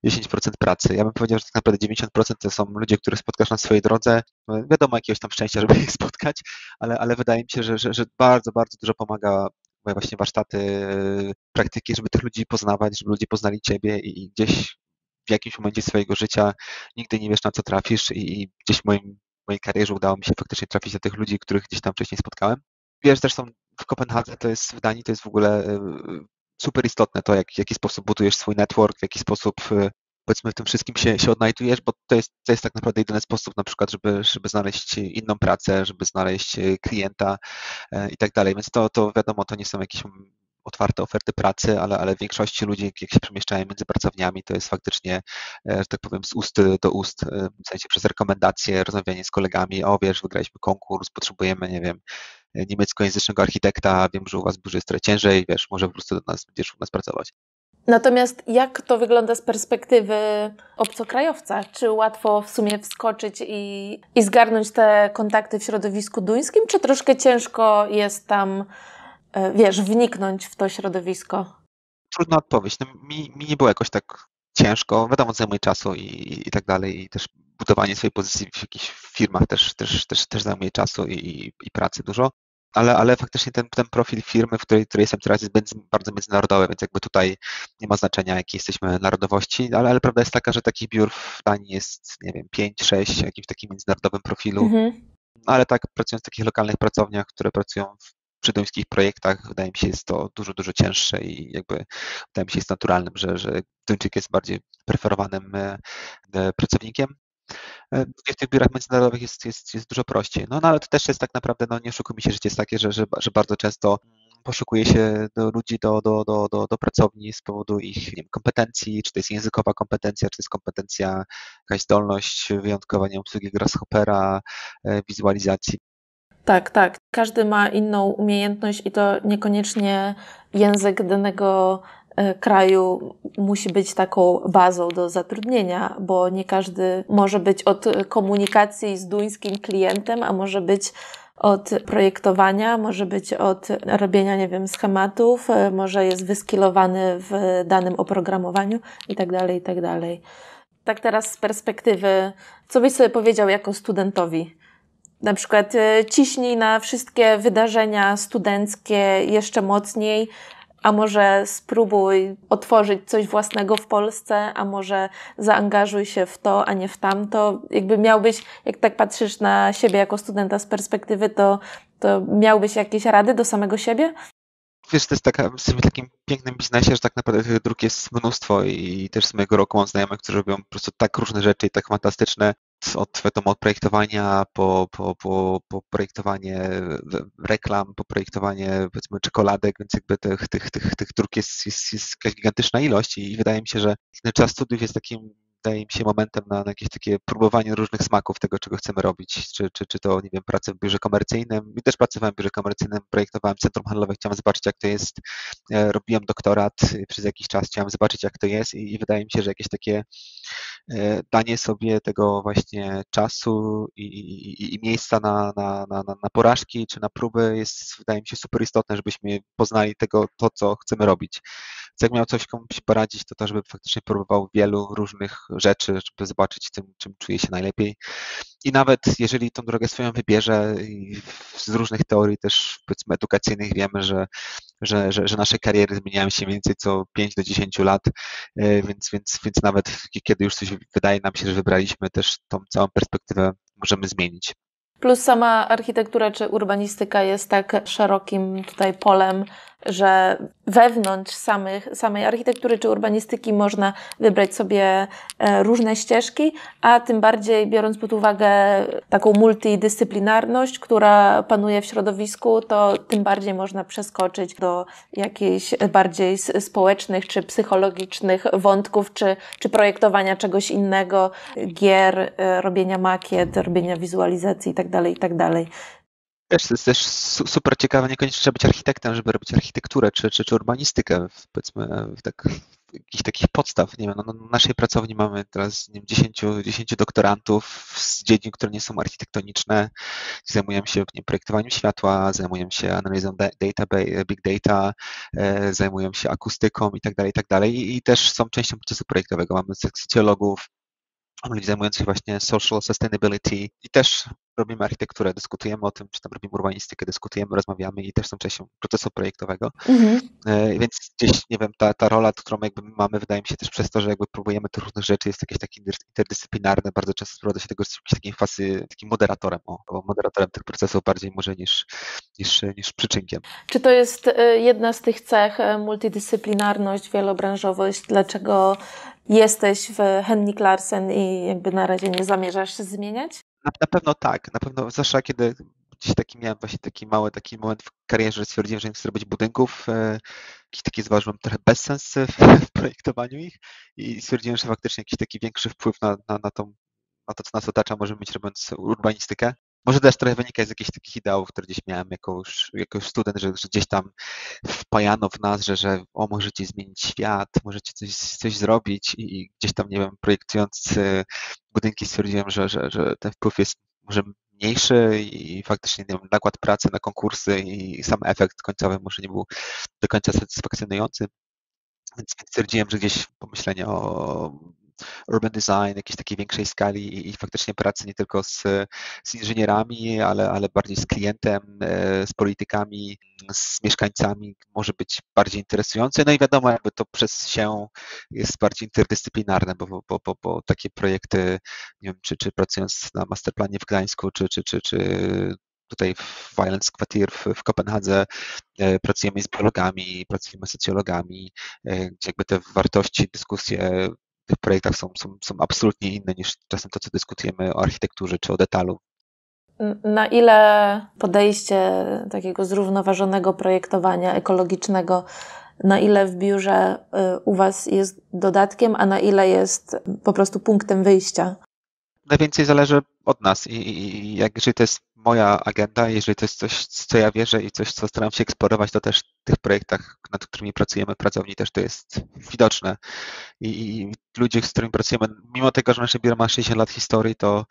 10% pracy. Ja bym powiedział, że tak naprawdę 90% to są ludzie, których spotkasz na swojej drodze. No, wiadomo, jakiegoś tam szczęścia, żeby ich spotkać, ale, ale wydaje mi się, że, że, że bardzo, bardzo dużo pomaga właśnie warsztaty, praktyki, żeby tych ludzi poznawać, żeby ludzie poznali ciebie i, i gdzieś w jakimś momencie swojego życia nigdy nie wiesz, na co trafisz i, i gdzieś w moim, mojej karierze udało mi się faktycznie trafić do tych ludzi, których gdzieś tam wcześniej spotkałem. Wiesz, zresztą w Kopenhadze to jest w Danii to jest w ogóle e, super istotne to, jak, w jaki sposób budujesz swój network, w jaki sposób e, powiedzmy w tym wszystkim się, się odnajdujesz, bo to jest, to jest tak naprawdę jedyny sposób na przykład, żeby, żeby znaleźć inną pracę, żeby znaleźć klienta i tak dalej. Więc to, to wiadomo, to nie są jakieś otwarte oferty pracy, ale, ale w większości ludzi, jak się przemieszczają między pracowniami, to jest faktycznie, że tak powiem, z ust do ust, w sensie przez rekomendacje, rozmawianie z kolegami, o wiesz, wygraliśmy konkurs, potrzebujemy, nie wiem, niemieckojęzycznego architekta, wiem, że u Was jest trochę ciężej, wiesz, może po prostu do nas będziesz u nas pracować. Natomiast jak to wygląda z perspektywy obcokrajowca? Czy łatwo w sumie wskoczyć i, i zgarnąć te kontakty w środowisku duńskim, czy troszkę ciężko jest tam, e, wiesz, wniknąć w to środowisko? Trudna odpowiedź. No, mi, mi nie było jakoś tak ciężko. Wiadomo, zajmuje czasu i, i tak dalej. I też budowanie swojej pozycji w jakichś firmach też, też, też, też zajmuje czasu i, i pracy dużo ale, ale faktycznie ten, ten profil firmy, w której, której jestem teraz jest bardzo międzynarodowy, więc jakby tutaj nie ma znaczenia, jakiej jesteśmy narodowości, ale, ale prawda jest taka, że takich biur w Danii jest, nie wiem, 5, 6, jakimś takim międzynarodowym profilu, mhm. No, ale tak pracując w takich lokalnych pracowniach, które pracują w przyduńskich projektach, wydaje mi się, jest to dużo, dużo cięższe i jakby wydaje mi się jest naturalnym, że, że Duńczyk jest bardziej preferowanym e, e, pracownikiem. E, w tych biurach międzynarodowych jest, jest, jest dużo prościej. No, no ale to też jest tak naprawdę, no nie oszukujmy się, życie jest takie, że, że, że bardzo często poszukuje się do ludzi do, do, do, do, do pracowni z powodu ich wiem, kompetencji, czy to jest językowa kompetencja, czy to jest kompetencja, jakaś zdolność wyjątkowa, nie wiem, obsługi grasshoppera, wizualizacji. Tak, tak. Każdy ma inną umiejętność i to niekoniecznie język danego E, kraju musi być taką bazą do zatrudnienia, bo nie każdy może być od komunikacji z duńskim klientem, a może być od projektowania, może być od robienia, nie wiem, schematów, e, może jest wyskilowany w danym oprogramowaniu itd., tak itd. Tak, tak teraz z perspektywy, co byś sobie powiedział jako studentowi? Na przykład e, ciśnij na wszystkie wydarzenia studenckie jeszcze mocniej, a może spróbuj otworzyć coś własnego w Polsce, a może zaangażuj się w to, a nie w tamto. Jakby miałbyś, jak tak patrzysz na siebie jako studenta z perspektywy, to, to miałbyś jakieś rady do samego siebie? Wiesz, to jest taka, w takim pięknym biznesie, że tak naprawdę tych dróg jest mnóstwo i też z mojego roku mam znajomych, którzy robią po prostu tak różne rzeczy i tak fantastyczne, od, wiadomo, od projektowania po, po, po, po projektowanie reklam, po projektowanie powiedzmy czekoladek, więc jakby tych, tych, tych, tych dróg jest, jest, jest gigantyczna ilość i wydaje mi się, że czas studiów jest takim wydaje mi się momentem na, na jakieś takie próbowanie różnych smaków tego, czego chcemy robić, czy, czy, czy to, nie wiem, pracę w biurze komercyjnym. I też pracowałem w biurze komercyjnym, projektowałem centrum handlowe, chciałem zobaczyć, jak to jest. E, robiłem doktorat przez jakiś czas, chciałem zobaczyć, jak to jest i, i wydaje mi się, że jakieś takie e, danie sobie tego właśnie czasu i, i, i miejsca na, na, na, na porażki czy na próby jest, wydaje mi się, super istotne, żebyśmy poznali tego, to, co chcemy robić. Jak miał coś komuś poradzić, to to, żeby faktycznie próbował wielu różnych rzeczy, żeby zobaczyć tym, czym czuje się najlepiej. I nawet jeżeli tą drogę swoją wybierze, z różnych teorii też powiedzmy edukacyjnych wiemy, że, że, że, że nasze kariery zmieniają się mniej więcej co 5 do 10 lat, e, więc, więc, więc nawet kiedy już coś wydaje nam się, że wybraliśmy, też tą całą perspektywę możemy zmienić. Plus sama architektura czy urbanistyka jest tak szerokim tutaj polem, że wewnątrz samych, samej architektury czy urbanistyki można wybrać sobie e, różne ścieżki, a tym bardziej biorąc pod uwagę taką multidyscyplinarność, która panuje w środowisku, to tym bardziej można przeskoczyć do jakichś bardziej społecznych czy psychologicznych wątków, czy, czy projektowania czegoś innego, gier, e, robienia makiet, robienia wizualizacji itd., tak itd. Wiesz, to jest też super ciekawe, niekoniecznie trzeba być architektem, żeby robić architekturę czy, czy, czy urbanistykę, powiedzmy, tak, jakichś takich podstaw. Nie wiem, no, na naszej pracowni mamy teraz nie wiem, 10, 10 doktorantów z dziedzin, które nie są architektoniczne. Zajmują się nie, projektowaniem światła, zajmują się analizą data, big data, e, zajmują się akustyką i tak dalej, i tak dalej. I też są częścią procesu projektowego. Mamy socjologów, ludzi zajmujących się właśnie social sustainability i też robimy architekturę, dyskutujemy o tym, czy tam robimy urbanistykę, dyskutujemy, rozmawiamy i też są częścią procesu projektowego. Mhm. E, więc gdzieś, nie wiem, ta, ta rola, którą jakby mamy, wydaje mi się też przez to, że jakby próbujemy tych różnych rzeczy, jest jakieś takie interdyscyplinarne, bardzo często sprowadza się tego z takim fasy, takim moderatorem, o, moderatorem tych procesów bardziej może niż, niż, niż przyczynkiem. Czy to jest e, jedna z tych cech, e, multidyscyplinarność, wielobranżowość, dlaczego jesteś w Henrik Larsen i jakby na razie nie zamierzasz się zmieniać? Na, na pewno tak, na pewno zwłaszcza kiedy gdzieś taki miałem właśnie taki mały taki moment w karierze, że stwierdziłem, że nie chcę robić budynków. E, jakiś taki zauważyłem trochę bezsens w, w projektowaniu ich i stwierdziłem, że faktycznie jakiś taki większy wpływ na, na, na, tą, na to, co nas otacza, może mieć robiąc urbanistykę. Może też trochę wynika z jakichś takich ideałów, które gdzieś miałem jako już, jako już student, że, że, gdzieś tam wpajano w nas, że, że o, możecie zmienić świat, możecie coś, coś zrobić i, i gdzieś tam, nie wiem, projektując e, budynki stwierdziłem, że, że, że ten wpływ jest może mniejszy i faktycznie nie wiem, nakład pracy na konkursy i sam efekt końcowy może nie był do końca satysfakcjonujący. Więc stwierdziłem, że gdzieś pomyślenie o urban design, jakiejś takiej większej skali i, faktycznie pracy nie tylko z, z inżynierami, ale, ale bardziej z klientem, e, z politykami, z mieszkańcami może być bardziej interesujące. No i wiadomo, jakby to przez się jest bardziej interdyscyplinarne, bo, bo, bo, bo takie projekty, nie wiem, czy, czy pracując na masterplanie w Gdańsku, czy, czy, czy, czy tutaj w Violence Quartier w, w Kopenhadze e, pracujemy z biologami, pracujemy z socjologami, e, gdzie jakby te wartości, dyskusje tych projektach są, są, są absolutnie inne niż czasem to, co dyskutujemy o architekturze czy o detalu. Na ile podejście takiego zrównoważonego projektowania ekologicznego, na ile w biurze y, u Was jest dodatkiem, a na ile jest po prostu punktem wyjścia? Najwięcej zależy od nas i, i jak, jeżeli to jest moja agenda, jeżeli to jest coś, co ja wierzę i coś, co staram się eksplorować, to też tych projektach, nad którymi pracujemy pracowni, też to jest widoczne. I, i ludzie, z którymi pracujemy, mimo tego, że nasze biuro ma 60 lat historii, to,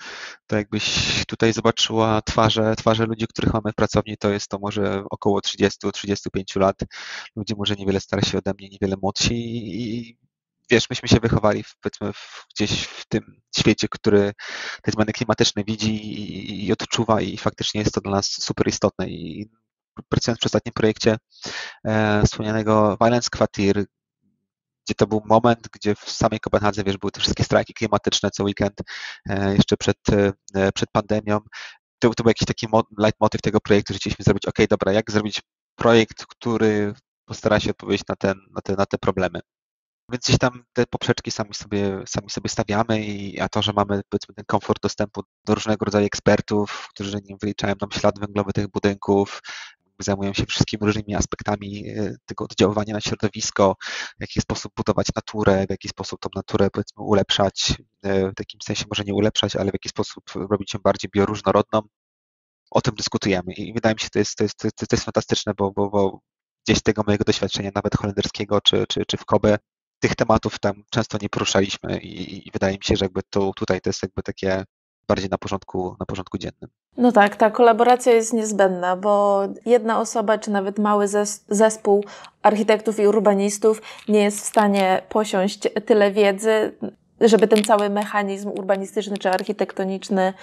to jakbyś tutaj zobaczyła twarze, twarze ludzi, których mamy w pracowni, to jest to może około 30-35 lat. Ludzie może niewiele starsi ode mnie, niewiele młodsi i wiesz, myśmy się wychowali w, powiedzmy w, gdzieś w tym świecie, który te zmiany klimatyczne widzi i, i, odczuwa i faktycznie jest to dla nas super istotne i pracując przy ostatnim projekcie e, wspomnianego Violence Quartier, gdzie to był moment, gdzie w samej Kopenhadze, wiesz, były te wszystkie strajki klimatyczne co weekend, e, jeszcze przed, e, przed pandemią. To, to był jakiś taki leitmotiv tego projektu, że chcieliśmy zrobić, ok, dobra, jak zrobić projekt, który postara się odpowiedzieć na, ten, na, te, na te problemy. Więc gdzieś tam te poprzeczki sami sobie, sami sobie stawiamy, i, a to, że mamy powiedzmy ten komfort dostępu do różnego rodzaju ekspertów, którzy nie wyliczają nam ślad węglowy tych budynków, zajmują się wszystkimi różnymi aspektami e, tego oddziaływania na środowisko, w jaki sposób budować naturę, w jaki sposób tą naturę powiedzmy ulepszać, e, w takim sensie może nie ulepszać, ale w jaki sposób robić ją bardziej bioróżnorodną. O tym dyskutujemy i wydaje mi się, to jest, to jest, to jest, to jest fantastyczne, bo, bo, bo gdzieś tego mojego doświadczenia, nawet holenderskiego czy, czy, czy w Kobe, tych tematów tam często nie poruszaliśmy i, i wydaje mi się, że jakby to tutaj to jest jakby takie bardziej na porządku, na porządku dziennym. No tak, ta kolaboracja jest niezbędna, bo jedna osoba, czy nawet mały zespół architektów i urbanistów nie jest w stanie posiąść tyle wiedzy, żeby ten cały mechanizm urbanistyczny czy architektoniczny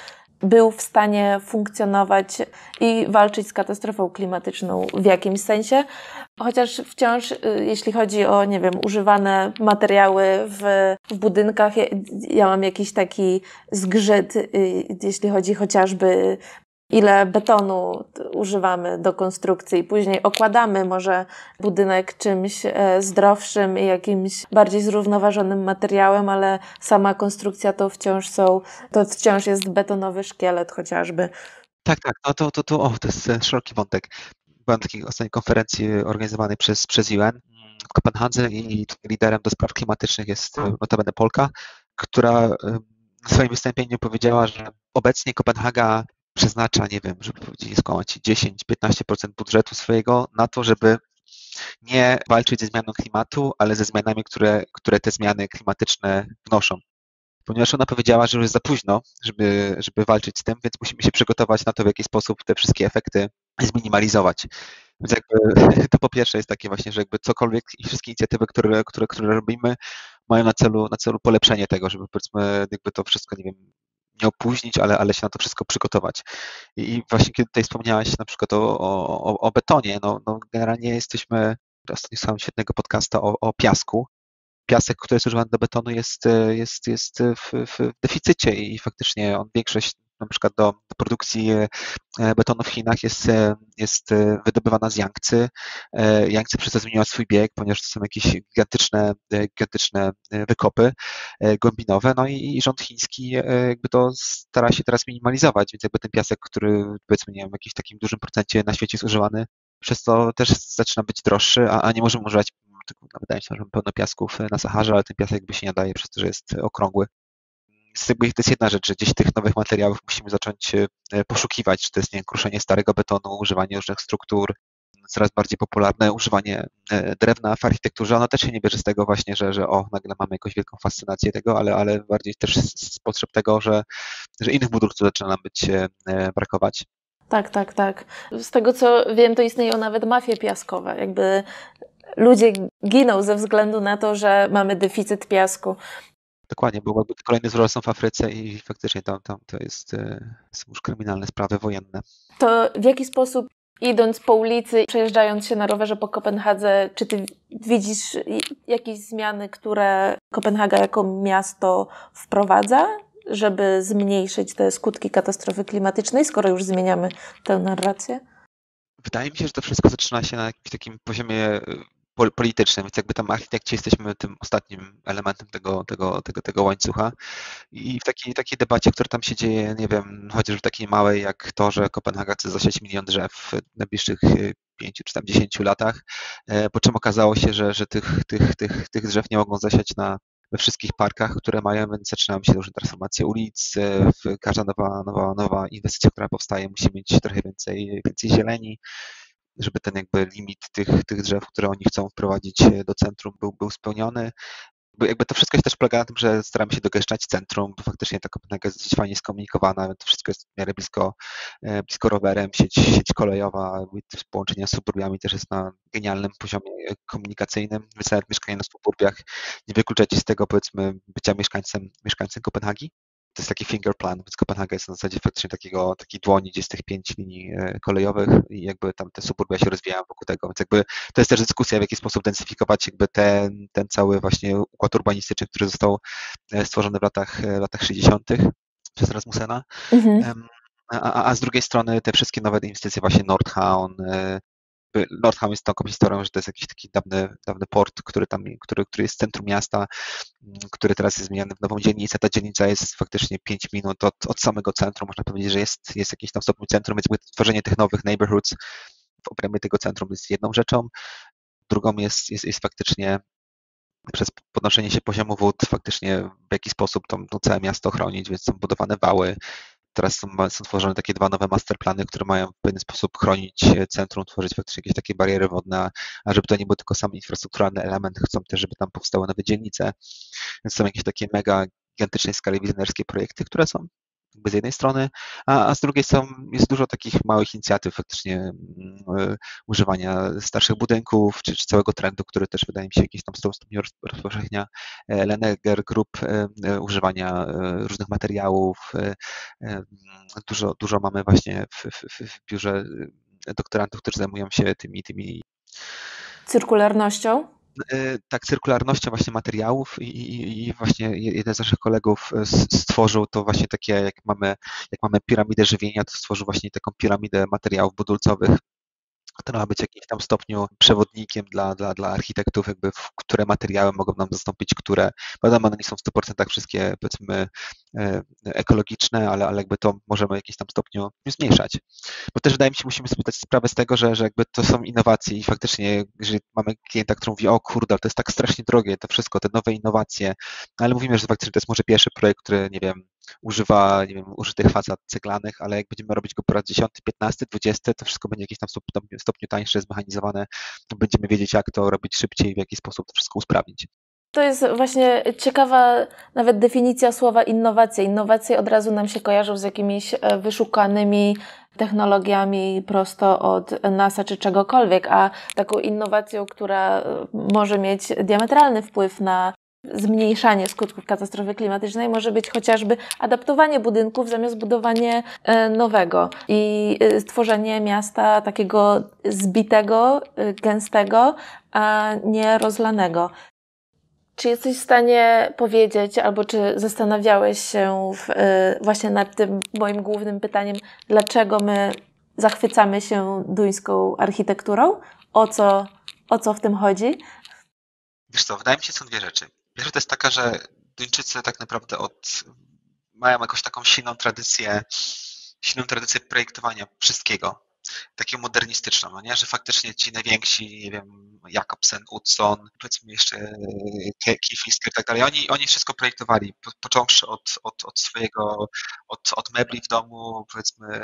był w stanie funkcjonować i walczyć z katastrofą klimatyczną w jakimś sensie. Chociaż wciąż, y, jeśli chodzi o, nie wiem, używane materiały w, w budynkach, ja, ja mam jakiś taki zgrzyt, y, jeśli chodzi chociażby ile betonu używamy do konstrukcji później okładamy może budynek czymś e, zdrowszym i jakimś bardziej zrównoważonym materiałem, ale sama konstrukcja to wciąż są, to wciąż jest betonowy szkielet chociażby. Tak, tak, no to, to, to, o, to jest e, szeroki wątek. Byłem na takiej ostatniej konferencji organizowanej przez, przez UN w Kopenhadze i liderem do spraw klimatycznych jest e, notabene Polka, która w swoim wystąpieniu powiedziała, że obecnie Kopenhaga przeznacza, nie wiem, żeby powiedzieć, skłamać 10-15% budżetu swojego na to, żeby nie walczyć ze zmianą klimatu, ale ze zmianami, które, które te zmiany klimatyczne wnoszą. Ponieważ ona powiedziała, że już jest za późno, żeby, żeby walczyć z tym, więc musimy się przygotować na to, w jaki sposób te wszystkie efekty zminimalizować. Więc jakby to po pierwsze jest takie właśnie, że jakby cokolwiek i wszystkie inicjatywy, które, które, które robimy, mają na celu, na celu polepszenie tego, żeby powiedzmy jakby to wszystko, nie wiem, nie opóźnić, ale, ale się na to wszystko przygotować. I, właśnie kiedy tutaj wspomniałaś na przykład o, o, o betonie, no, no generalnie jesteśmy, ostatnio słuchałem świetnego podcasta o, o piasku, piasek, który jest używany do betonu jest, jest, jest w, w deficycie i faktycznie on większość na przykład do, produkcji betonu w Chinach jest, jest wydobywana z Yangtze. Yangtze przez to zmieniła swój bieg, ponieważ to są jakieś gigantyczne, gigantyczne wykopy głębinowe, no i, i rząd chiński jakby to stara się teraz minimalizować, więc jakby ten piasek, który powiedzmy, nie wiem, w jakimś takim dużym procencie na świecie jest używany, przez to też zaczyna być droższy, a, a nie możemy używać tylko wydaje się, że pełno piasków na Saharze, ale ten piasek jakby się nie daje przez to, że jest okrągły. Jakby to jest jedna rzecz, że gdzieś tych nowych materiałów musimy zacząć e, poszukiwać, czy to jest nie wiem, kruszenie starego betonu, używanie różnych struktur, coraz bardziej popularne używanie e, drewna w architekturze. Ono też się nie bierze z tego właśnie, że, że o, nagle mamy jakąś wielką fascynację tego, ale, ale bardziej też z, z potrzeb tego, że, że innych budulców zaczyna nam być e, brakować. Tak, tak, tak. Z tego co wiem, to istnieją nawet mafie piaskowe. Jakby ludzie giną ze względu na to, że mamy deficyt piasku. Dokładnie, bo jakby kolejny wzór są w Afryce i faktycznie tam, tam to jest, e, są już kryminalne sprawy wojenne. To w jaki sposób idąc po ulicy, przejeżdżając się na rowerze po Kopenhadze, czy ty widzisz jakieś zmiany, które Kopenhaga jako miasto wprowadza, żeby zmniejszyć te skutki katastrofy klimatycznej, skoro już zmieniamy tę narrację? Wydaje mi się, że to wszystko zaczyna się na jakimś takim poziomie politycznym, więc jakby tam architekci jesteśmy tym ostatnim elementem tego, tego, tego, tego łańcucha i w takiej, takiej debacie, która tam się dzieje, nie wiem, chociaż w takiej małej jak to, że Kopenhaga chce zasiać milion drzew w najbliższych pięciu czy tam dziesięciu latach, e, po czym okazało się, że, że tych, tych, tych, tych drzew nie mogą zasiać na we wszystkich parkach, które mają, więc zaczynają się różne transformacje ulic. E, każda nowa, nowa, nowa inwestycja, która powstaje, musi mieć trochę więcej, więcej zieleni żeby ten jakby limit tych, tych drzew, które oni chcą wprowadzić e, do centrum był, był spełniony. Bo jakby to wszystko się też polega na tym, że staramy się dogęszczać centrum, bo faktycznie ta Kopenhaga jest dość fajnie skomunikowana, to wszystko jest w miarę blisko, e, blisko rowerem, sieć, sieć kolejowa, połączenie z suburbiami też jest na genialnym poziomie komunikacyjnym, więc nawet mieszkanie na suburbiach nie wykluczacie z tego powiedzmy bycia mieszkańcem, mieszkańcem Kopenhagi to jest taki finger plan, więc Kopenhaga jest na zasadzie faktycznie takiego, takiej dłoni, gdzie jest tych pięć linii e, kolejowych i jakby tam te suburbia się rozwijają wokół tego, więc jakby to jest też dyskusja, w jaki sposób densyfikować jakby ten, ten cały właśnie układ urbanistyczny, który został e, stworzony w latach, e, latach 60. przez Rasmussena. Mhm. A, a, z drugiej strony te wszystkie nowe inwestycje, właśnie Nordhaun, Nordham jest taką historią, że to jest jakiś taki dawny, dawny port, który tam, który, który jest w centrum miasta, mm, który teraz jest zmieniany w nową dzielnicę. Ta dzielnica jest faktycznie 5 minut od, od samego centrum. Można powiedzieć, że jest, jest jakiś tam stopniu centrum, więc tworzenie tych nowych neighborhoods w obrębie tego centrum jest jedną rzeczą. Drugą jest, jest, jest faktycznie przez podnoszenie się poziomu wód faktycznie w jaki sposób to, to całe miasto chronić, więc są budowane wały, Teraz są, są tworzone takie dwa nowe masterplany, które mają w pewien sposób chronić e, centrum, tworzyć faktycznie jakieś takie bariery wodne, a żeby to nie był tylko sam infrastrukturalny element, chcą też, żeby tam powstały nowe dzielnice. Więc są jakieś takie mega gigantycznej skali wizjonerskie projekty, które są z jednej strony, a, a z drugiej są, jest dużo takich małych inicjatyw faktycznie y, używania starszych budynków, czy, czy, całego trendu, który też wydaje mi się jakiś tam stopniu rozpowszechnia e, Leneger Group, y, używania różnych materiałów. Dużo, dużo mamy właśnie w, w, w biurze doktorantów, którzy zajmują się tymi, tymi cyrkularnością? E, tak cyrkularnością właśnie materiałów i, i, właśnie jeden z naszych kolegów e, stworzył to właśnie takie, jak mamy, jak mamy piramidę żywienia, to stworzył właśnie taką piramidę materiałów budulcowych, która ma być w jakimś tam stopniu przewodnikiem dla, dla, dla architektów, jakby w które materiały mogą nam zastąpić, które, wiadomo, one nie są w 100% wszystkie, powiedzmy, e, ekologiczne, ale, ale jakby to możemy w jakimś tam stopniu zmniejszać. Bo też wydaje mi się, musimy sobie zdać sprawę z tego, że, że jakby to są innowacje i faktycznie, jeżeli mamy klienta, który mówi, o kurde, to jest tak strasznie drogie, to wszystko, te nowe innowacje, ale mówimy, że faktycznie to jest może pierwszy projekt, który, nie wiem, używa, nie wiem, użytych fasad ceglanych, ale jak będziemy robić go po raz 10, 15, 20, to wszystko będzie jakieś tam stopniu, stopniu tańsze, zmechanizowane, to będziemy wiedzieć, jak to robić szybciej w jaki sposób to wszystko usprawnić. To jest właśnie ciekawa nawet definicja słowa innowacje. Innowacje od razu nam się kojarzą z jakimiś e, wyszukanymi technologiami prosto od NASA czy czegokolwiek, a taką innowacją, która e, może mieć diametralny wpływ na zmniejszanie skutków katastrofy klimatycznej może być chociażby adaptowanie budynków zamiast budowanie e, nowego i e, stworzenie miasta takiego zbitego, e, gęstego, a nie rozlanego. Czy jesteś w stanie powiedzieć, albo czy zastanawiałeś się w, właśnie nad tym moim głównym pytaniem, dlaczego my zachwycamy się duńską architekturą? O co, o co w tym chodzi? Wiesz co, wydaje mi się, są dwie rzeczy. Pierwsza jest taka, że Duńczycy tak naprawdę od, mają jakąś taką silną tradycję, silną tradycję projektowania wszystkiego takiego modernistyczną, no nie? że faktycznie ci najwięksi, nie wiem, Jakobsen, Utzon, powiedzmy jeszcze Kifisker i tak dalej, oni, oni wszystko projektowali, począwszy od, od, od swojego, od, od mebli w domu, powiedzmy,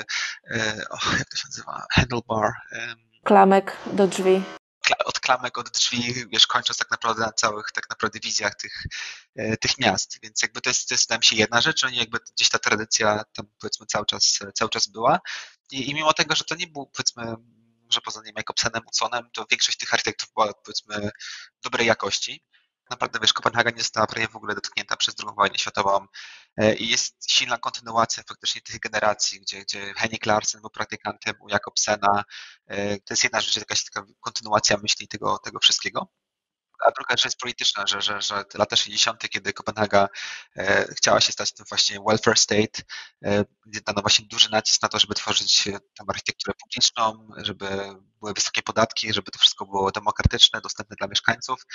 oh, jak to się nazywa, handlebar. Klamek do drzwi klamek, od drzwi, wiesz, kończąc tak naprawdę na całych tak naprawdę wizjach tych, e, tych miast. Więc jakby to jest, to jest, się, jedna rzecz, że jakby gdzieś ta tradycja tam powiedzmy cały czas, cały czas była. I, I mimo tego, że to nie był powiedzmy że poza nim Jakobsenem, Uconem, to większość tych architektów była powiedzmy dobrej jakości naprawdę, wiesz, Kopenhaga nie została prawie w ogóle dotknięta przez II wojnę światową e, i jest silna kontynuacja faktycznie tych generacji, gdzie, gdzie Henrik Larsen był praktykantem u Jakobsena. E, to jest jedna rzecz, jakaś taka kontynuacja myśli tego, tego wszystkiego a druga rzecz jest polityczna, że, że, że lata 60., kiedy Kopenhaga e, chciała się stać tym właśnie welfare state, e, dano właśnie duży nacisk na to, żeby tworzyć tam architekturę publiczną, żeby były wysokie podatki, żeby to wszystko było demokratyczne, dostępne dla mieszkańców.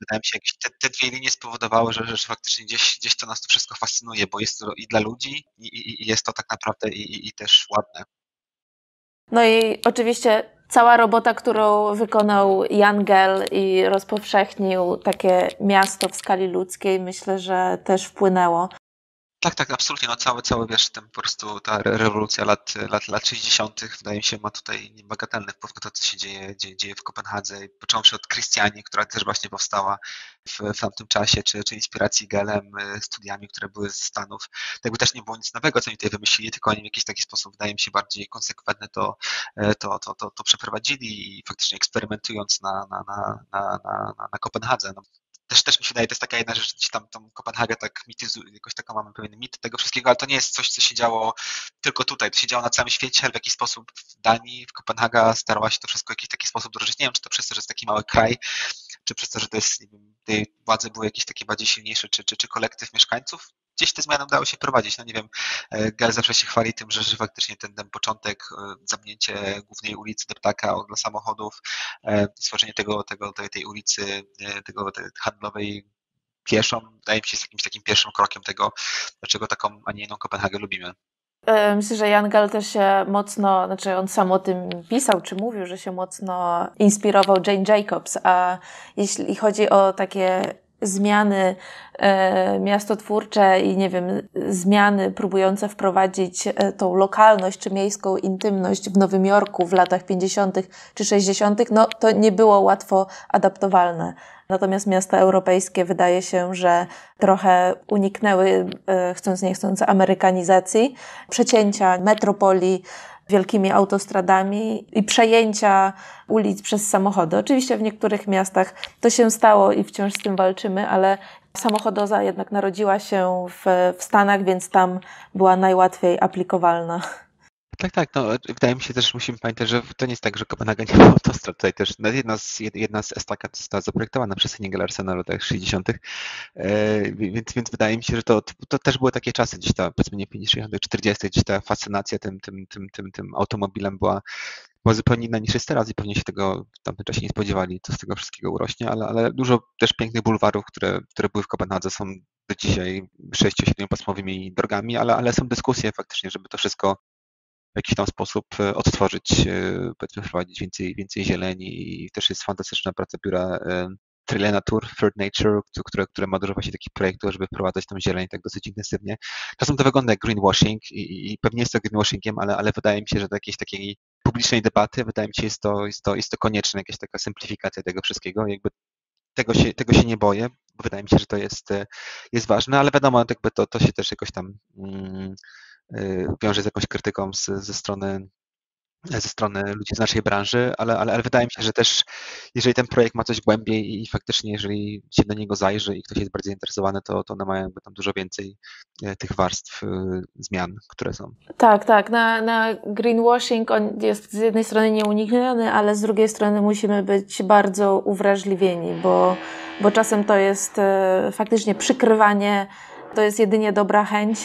Wydaje mi się, że te, te dwie linie spowodowały, że, że faktycznie gdzieś, gdzieś to nas to wszystko fascynuje, bo jest to i dla ludzi, i, i, i jest to tak naprawdę i, i też ładne. No i oczywiście cała robota, którą wykonał Jan i rozpowszechnił takie miasto w skali ludzkiej, myślę, że też wpłynęło. Tak, tak, absolutnie. No cały, cały wiesz, ten po prostu ta rewolucja lat, lat, lat 60. wydaje mi się ma tutaj niebagatelny wpływ na to, co się dzieje, dzieje, dzieje w Kopenhadze. Począwszy od Christiani, która też właśnie powstała w, w tamtym czasie, czy, czy inspiracji Gelem, y, studiami, które były ze Stanów. To jakby też nie było nic nowego, co oni tutaj wymyślili, tylko oni w jakiś taki sposób, wydaje mi się, bardziej konsekwentne to, y, to, to, to, to przeprowadzili i faktycznie eksperymentując na, na, na, na, na, na Kopenhadze. No, też, też mi się wydaje, to jest taka jedna rzecz, tam tą Kopenhagę tak mityzuje, jakoś taką mamy pewien mit tego wszystkiego, ale to nie jest coś, co się działo tylko tutaj, to się działo na całym świecie, ale w jakiś sposób w Danii, w Kopenhaga starała się to wszystko w jakiś taki sposób drożyć. Nie wiem, czy to przez to, że jest taki mały kraj, czy przez to, że to jest, nie wiem, tej władze były jakieś takie bardziej silniejsze, czy, czy, czy kolektyw mieszkańców, gdzieś te zmiany udało się prowadzić. No nie wiem, e, Gal zawsze się chwali tym, że, że faktycznie ten, ten początek, e, zamknięcie głównej ulicy do ptaka dla samochodów, e, stworzenie tego, tego, tej, tej ulicy tego, tej handlowej pieszą, wydaje mi się, jest jakimś takim pierwszym krokiem tego, dlaczego taką, a nie inną Kopenhagę lubimy. Myślę, że Jan Gal też się mocno, znaczy on sam o tym pisał, czy mówił, że się mocno inspirował Jane Jacobs, a jeśli chodzi o takie zmiany e, miastotwórcze i nie wiem, zmiany próbujące wprowadzić e, tą lokalność czy miejską intymność w Nowym Jorku w latach 50. czy 60., no to nie było łatwo adaptowalne. Natomiast miasta europejskie wydaje się, że trochę uniknęły, e, chcąc nie chcąc, amerykanizacji, przecięcia metropolii wielkimi autostradami i przejęcia ulic przez samochody. Oczywiście w niektórych miastach to się stało i wciąż z tym walczymy, ale samochodoza jednak narodziła się w, w Stanach, więc tam była najłatwiej aplikowalna. Tak, tak. No, wydaje mi się też, musimy pamiętać, że to nie jest tak, że Kopenhaga nie ma autostrad. Tutaj też jedna z, jedna z estakad została zaprojektowana przez Senigel Arsenal w latach 60. E, więc, więc wydaje mi się, że to, to też były takie czasy, gdzieś ta, powiedzmy nie 50., 40., gdzieś ta fascynacja tym, tym, tym, tym, tym automobilem była, była zupełnie inna niż jest teraz i pewnie się tego w tamtym czasie nie spodziewali, co z tego wszystkiego urośnie, ale, ale dużo też pięknych bulwarów, które, które były w Kopenhadze są do dzisiaj 6-7 pasmowymi drogami, ale, ale są dyskusje faktycznie, żeby to wszystko jakiś tam sposób e, odtworzyć, e, powiedzmy wprowadzić więcej, więcej zieleni i też jest fantastyczna praca biura e, Trile Nature, Third Nature, które, które ma dużo właśnie takich projektów, żeby wprowadzać tą zieleń tak dosyć intensywnie. Czasem to wygląda jak greenwashing i, i pewnie jest to greenwashingiem, ale, ale wydaje mi się, że do jakiejś takiej publicznej debaty, wydaje mi się, jest to, jest to, jest to konieczne, jakaś taka simplifikacja tego wszystkiego. Jakby tego się, tego się nie boję, bo wydaje mi się, że to jest, jest ważne, ale wiadomo, jakby to, to się też jakoś tam mm, wiąże z jakąś krytyką z, ze strony ze strony ludzi z naszej branży, ale, ale, ale, wydaje mi się, że też jeżeli ten projekt ma coś głębiej i faktycznie jeżeli się do niego zajrzy i ktoś jest bardziej zainteresowany, to, to one mają jakby tam dużo więcej e, tych warstw y, zmian, które są. Tak, tak. Na, na greenwashing on jest z jednej strony nieunikniony, ale z drugiej strony musimy być bardzo uwrażliwieni, bo bo czasem to jest e, faktycznie przykrywanie, to jest jedynie dobra chęć.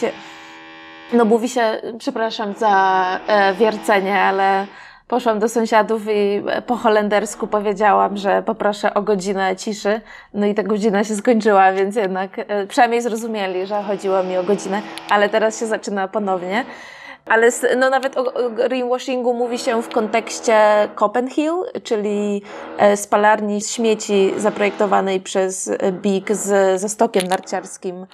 No mówi się, przepraszam za e, wiercenie, ale poszłam do sąsiadów i po holendersku powiedziałam, że poproszę o godzinę ciszy. No i ta godzina się skończyła, więc jednak e, przynajmniej zrozumieli, że chodziło mi o godzinę, ale teraz się zaczyna ponownie. Ale no nawet o greenwashingu mówi się w kontekście Copenhill, czyli e, spalarni śmieci zaprojektowanej przez BIG z, ze stokiem narciarskim e,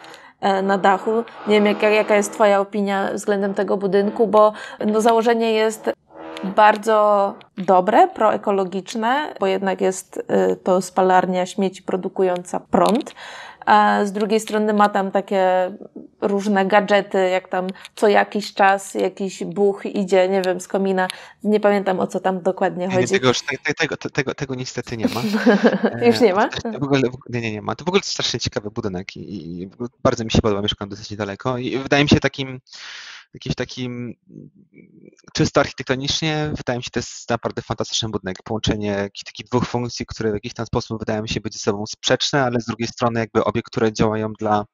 na dachu. Nie wiem, jaka, jaka jest Twoja opinia względem tego budynku, bo no, założenie jest bardzo dobre, proekologiczne, bo jednak jest e, to spalarnia śmieci produkująca prąd z drugiej strony ma tam takie różne gadżety, jak tam co jakiś czas jakiś buch idzie, nie wiem, z komina. Nie pamiętam o co tam dokładnie chodzi. Tego, tego, tego, tego niestety nie ma. Już nie ma? W ogóle, nie, nie, nie ma. To w ogóle strasznie ciekawy budynek i, i bardzo mi się podoba, mieszkam dosyć daleko i wydaje mi się takim jakimś takim czysto architektonicznie wydaje mi się, to jest naprawdę fantastyczny budynek. Połączenie jakichś takich dwóch funkcji, które w jakiś tam sposób wydają mi się być ze sobą sprzeczne, ale z drugiej strony jakby obie, które działają dla,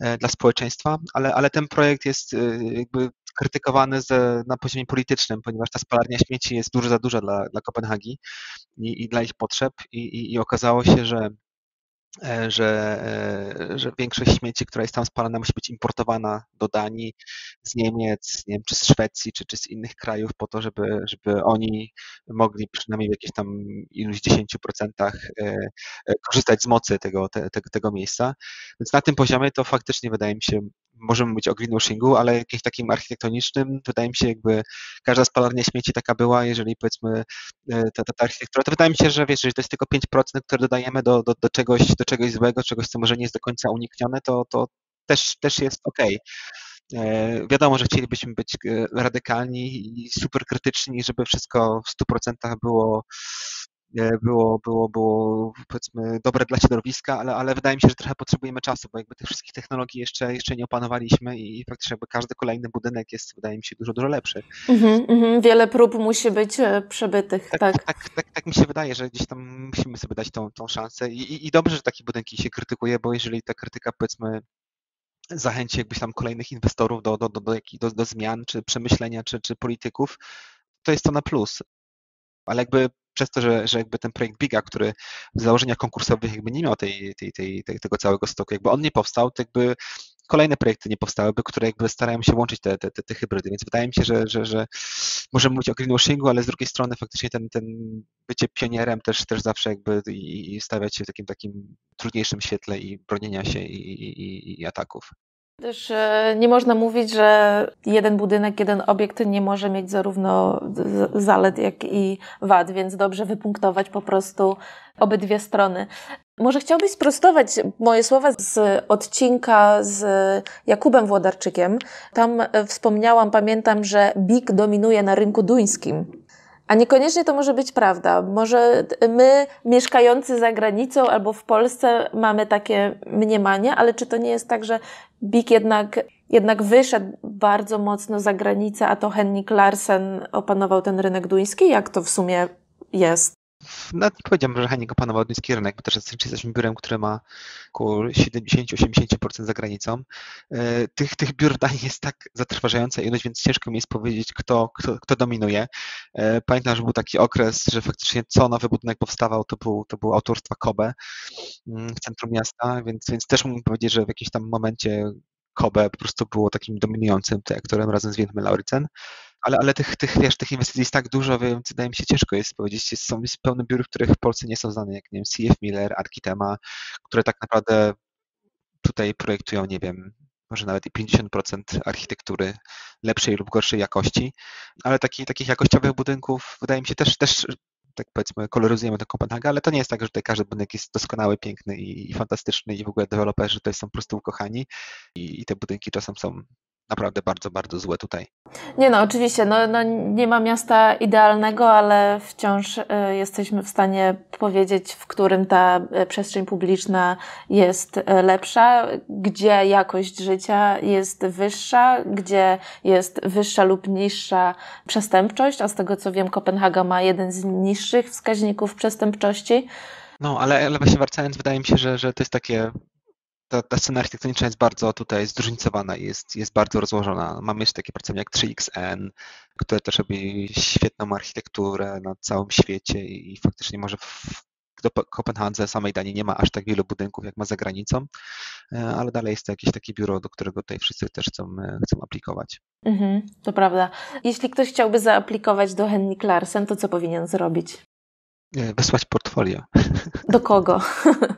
e, dla społeczeństwa, ale, ale ten projekt jest e, jakby krytykowany na poziomie politycznym, ponieważ ta spalarnia śmieci jest dużo za duża dla, dla Kopenhagi i, i dla ich potrzeb i, i, i okazało się, że że, e, że większość śmieci, która jest tam spalana, musi być importowana do Danii z Niemiec, nie wiem, czy z Szwecji, czy, czy z innych krajów, po to, żeby, żeby oni mogli przynajmniej w jakichś tam iluś 10% e, korzystać z mocy tego, te, tego miejsca. Więc na tym poziomie to faktycznie wydaje mi się możemy mówić o greenwashingu, ale jakimś takim architektonicznym, wydaje mi się, jakby każda spalarnia śmieci taka była, jeżeli powiedzmy e, ta, ta, ta architektura, to wydaje mi się, że wiesz, że to jest tylko 5%, które dodajemy do, do, do, czegoś, do czegoś złego, czegoś, co może nie jest do końca uniknione, to, to też, też jest ok. E, wiadomo, że chcielibyśmy być e, radykalni i super krytyczni, żeby wszystko w 100% było było, było, było powiedzmy dobre dla środowiska, ale, ale wydaje mi się, że trochę potrzebujemy czasu, bo jakby tych wszystkich technologii jeszcze, jeszcze nie opanowaliśmy i faktycznie jakby każdy kolejny budynek jest, wydaje mi się, dużo, dużo lepszy. Mm -hmm, wiele prób musi być e, przebytych, tak tak. tak. tak. Tak, mi się wydaje, że gdzieś tam musimy sobie dać tą, tą szansę I, i, i dobrze, że takie budynki się krytykuje, bo jeżeli ta krytyka powiedzmy zachęci jakbyś tam kolejnych inwestorów do, do, do, do, do, do zmian, czy przemyślenia, czy, czy polityków, to jest to na plus. Ale jakby przez to, że, że jakby ten projekt Biga, który w założeniach konkursowych jakby nie miał tej, tej, tej, tego całego stoku, jakby on nie powstał, to jakby kolejne projekty nie powstałyby, które jakby starają się łączyć te, te, te, hybrydy, więc wydaje mi się, że, że, że możemy mówić o greenwashingu, ale z drugiej strony faktycznie ten, ten bycie pionierem też, też zawsze jakby i, i stawiać się w takim takim trudniejszym świetle i bronienia się i, i, i ataków. Też e, nie można mówić, że jeden budynek, jeden obiekt nie może mieć zarówno zalet, jak i wad, więc dobrze wypunktować po prostu obydwie strony. Może chciałbyś sprostować moje słowa z odcinka z Jakubem Włodarczykiem. Tam e, wspomniałam, pamiętam, że BIG dominuje na rynku duńskim. A niekoniecznie to może być prawda. Może my, mieszkający za granicą albo w Polsce, mamy takie mniemanie, ale czy to nie jest tak, że BIK jednak, jednak wyszedł bardzo mocno za granicę, a to Henrik Larsen opanował ten rynek duński? Jak to w sumie jest? Nawet nie powiedziałbym, że Henning opanował duński rynek, bo też jesteśmy biurem, które ma około 70-80% za granicą. E, tych, tych biur dań jest tak zatrważająca ilość, więc ciężko mi jest powiedzieć, kto, kto, kto dominuje. E, pamiętam, że był taki okres, że faktycznie co nowy budynek powstawał, to był, to był autorstwa Kobe mm, w centrum miasta, więc, więc też mógłbym powiedzieć, że w jakimś tam momencie Kobe po prostu było takim dominującym aktorem razem z Windmy Lauritsen ale, ale tych, tych, wiesz, tych inwestycji jest tak dużo, więc wydaje mi się ciężko jest powiedzieć. Są pełne biur, których w Polsce nie są znane, jak nie wiem, CF Miller, Arkitema, które tak naprawdę tutaj projektują, nie wiem, może nawet i 50% architektury lepszej lub gorszej jakości, ale taki, takich jakościowych budynków wydaje mi się też, też tak powiedzmy, koloryzujemy tę Kopenhagę, ale to nie jest tak, że tutaj każdy budynek jest doskonały, piękny i, i fantastyczny i w ogóle deweloperzy tutaj są po prostu ukochani i, i te budynki czasem są naprawdę bardzo, bardzo złe tutaj. Nie no, oczywiście, no, no nie ma miasta idealnego, ale wciąż y, jesteśmy w stanie powiedzieć, w którym ta y, przestrzeń publiczna jest y, lepsza, gdzie jakość życia jest wyższa, gdzie jest wyższa lub niższa przestępczość, a z tego co wiem, Kopenhaga ma jeden z niższych wskaźników przestępczości. No, ale, ale właśnie wracając, wydaje mi się, że, że to jest takie ta, ta scena architektoniczna jest bardzo tutaj zróżnicowana i jest, jest bardzo rozłożona. Mamy jeszcze takie pracownie jak 3XN, które też robi świetną architekturę na całym świecie i, i faktycznie może w, do Kopenhadze samej Danii nie ma aż tak wielu budynków, jak ma za granicą, e, ale dalej jest to jakieś takie biuro, do którego tutaj wszyscy też chcą, e, chcą aplikować. Mhm, to prawda. Jeśli ktoś chciałby zaaplikować do Henrik Larsen, to co powinien zrobić? E, wysłać portfolio. Do kogo?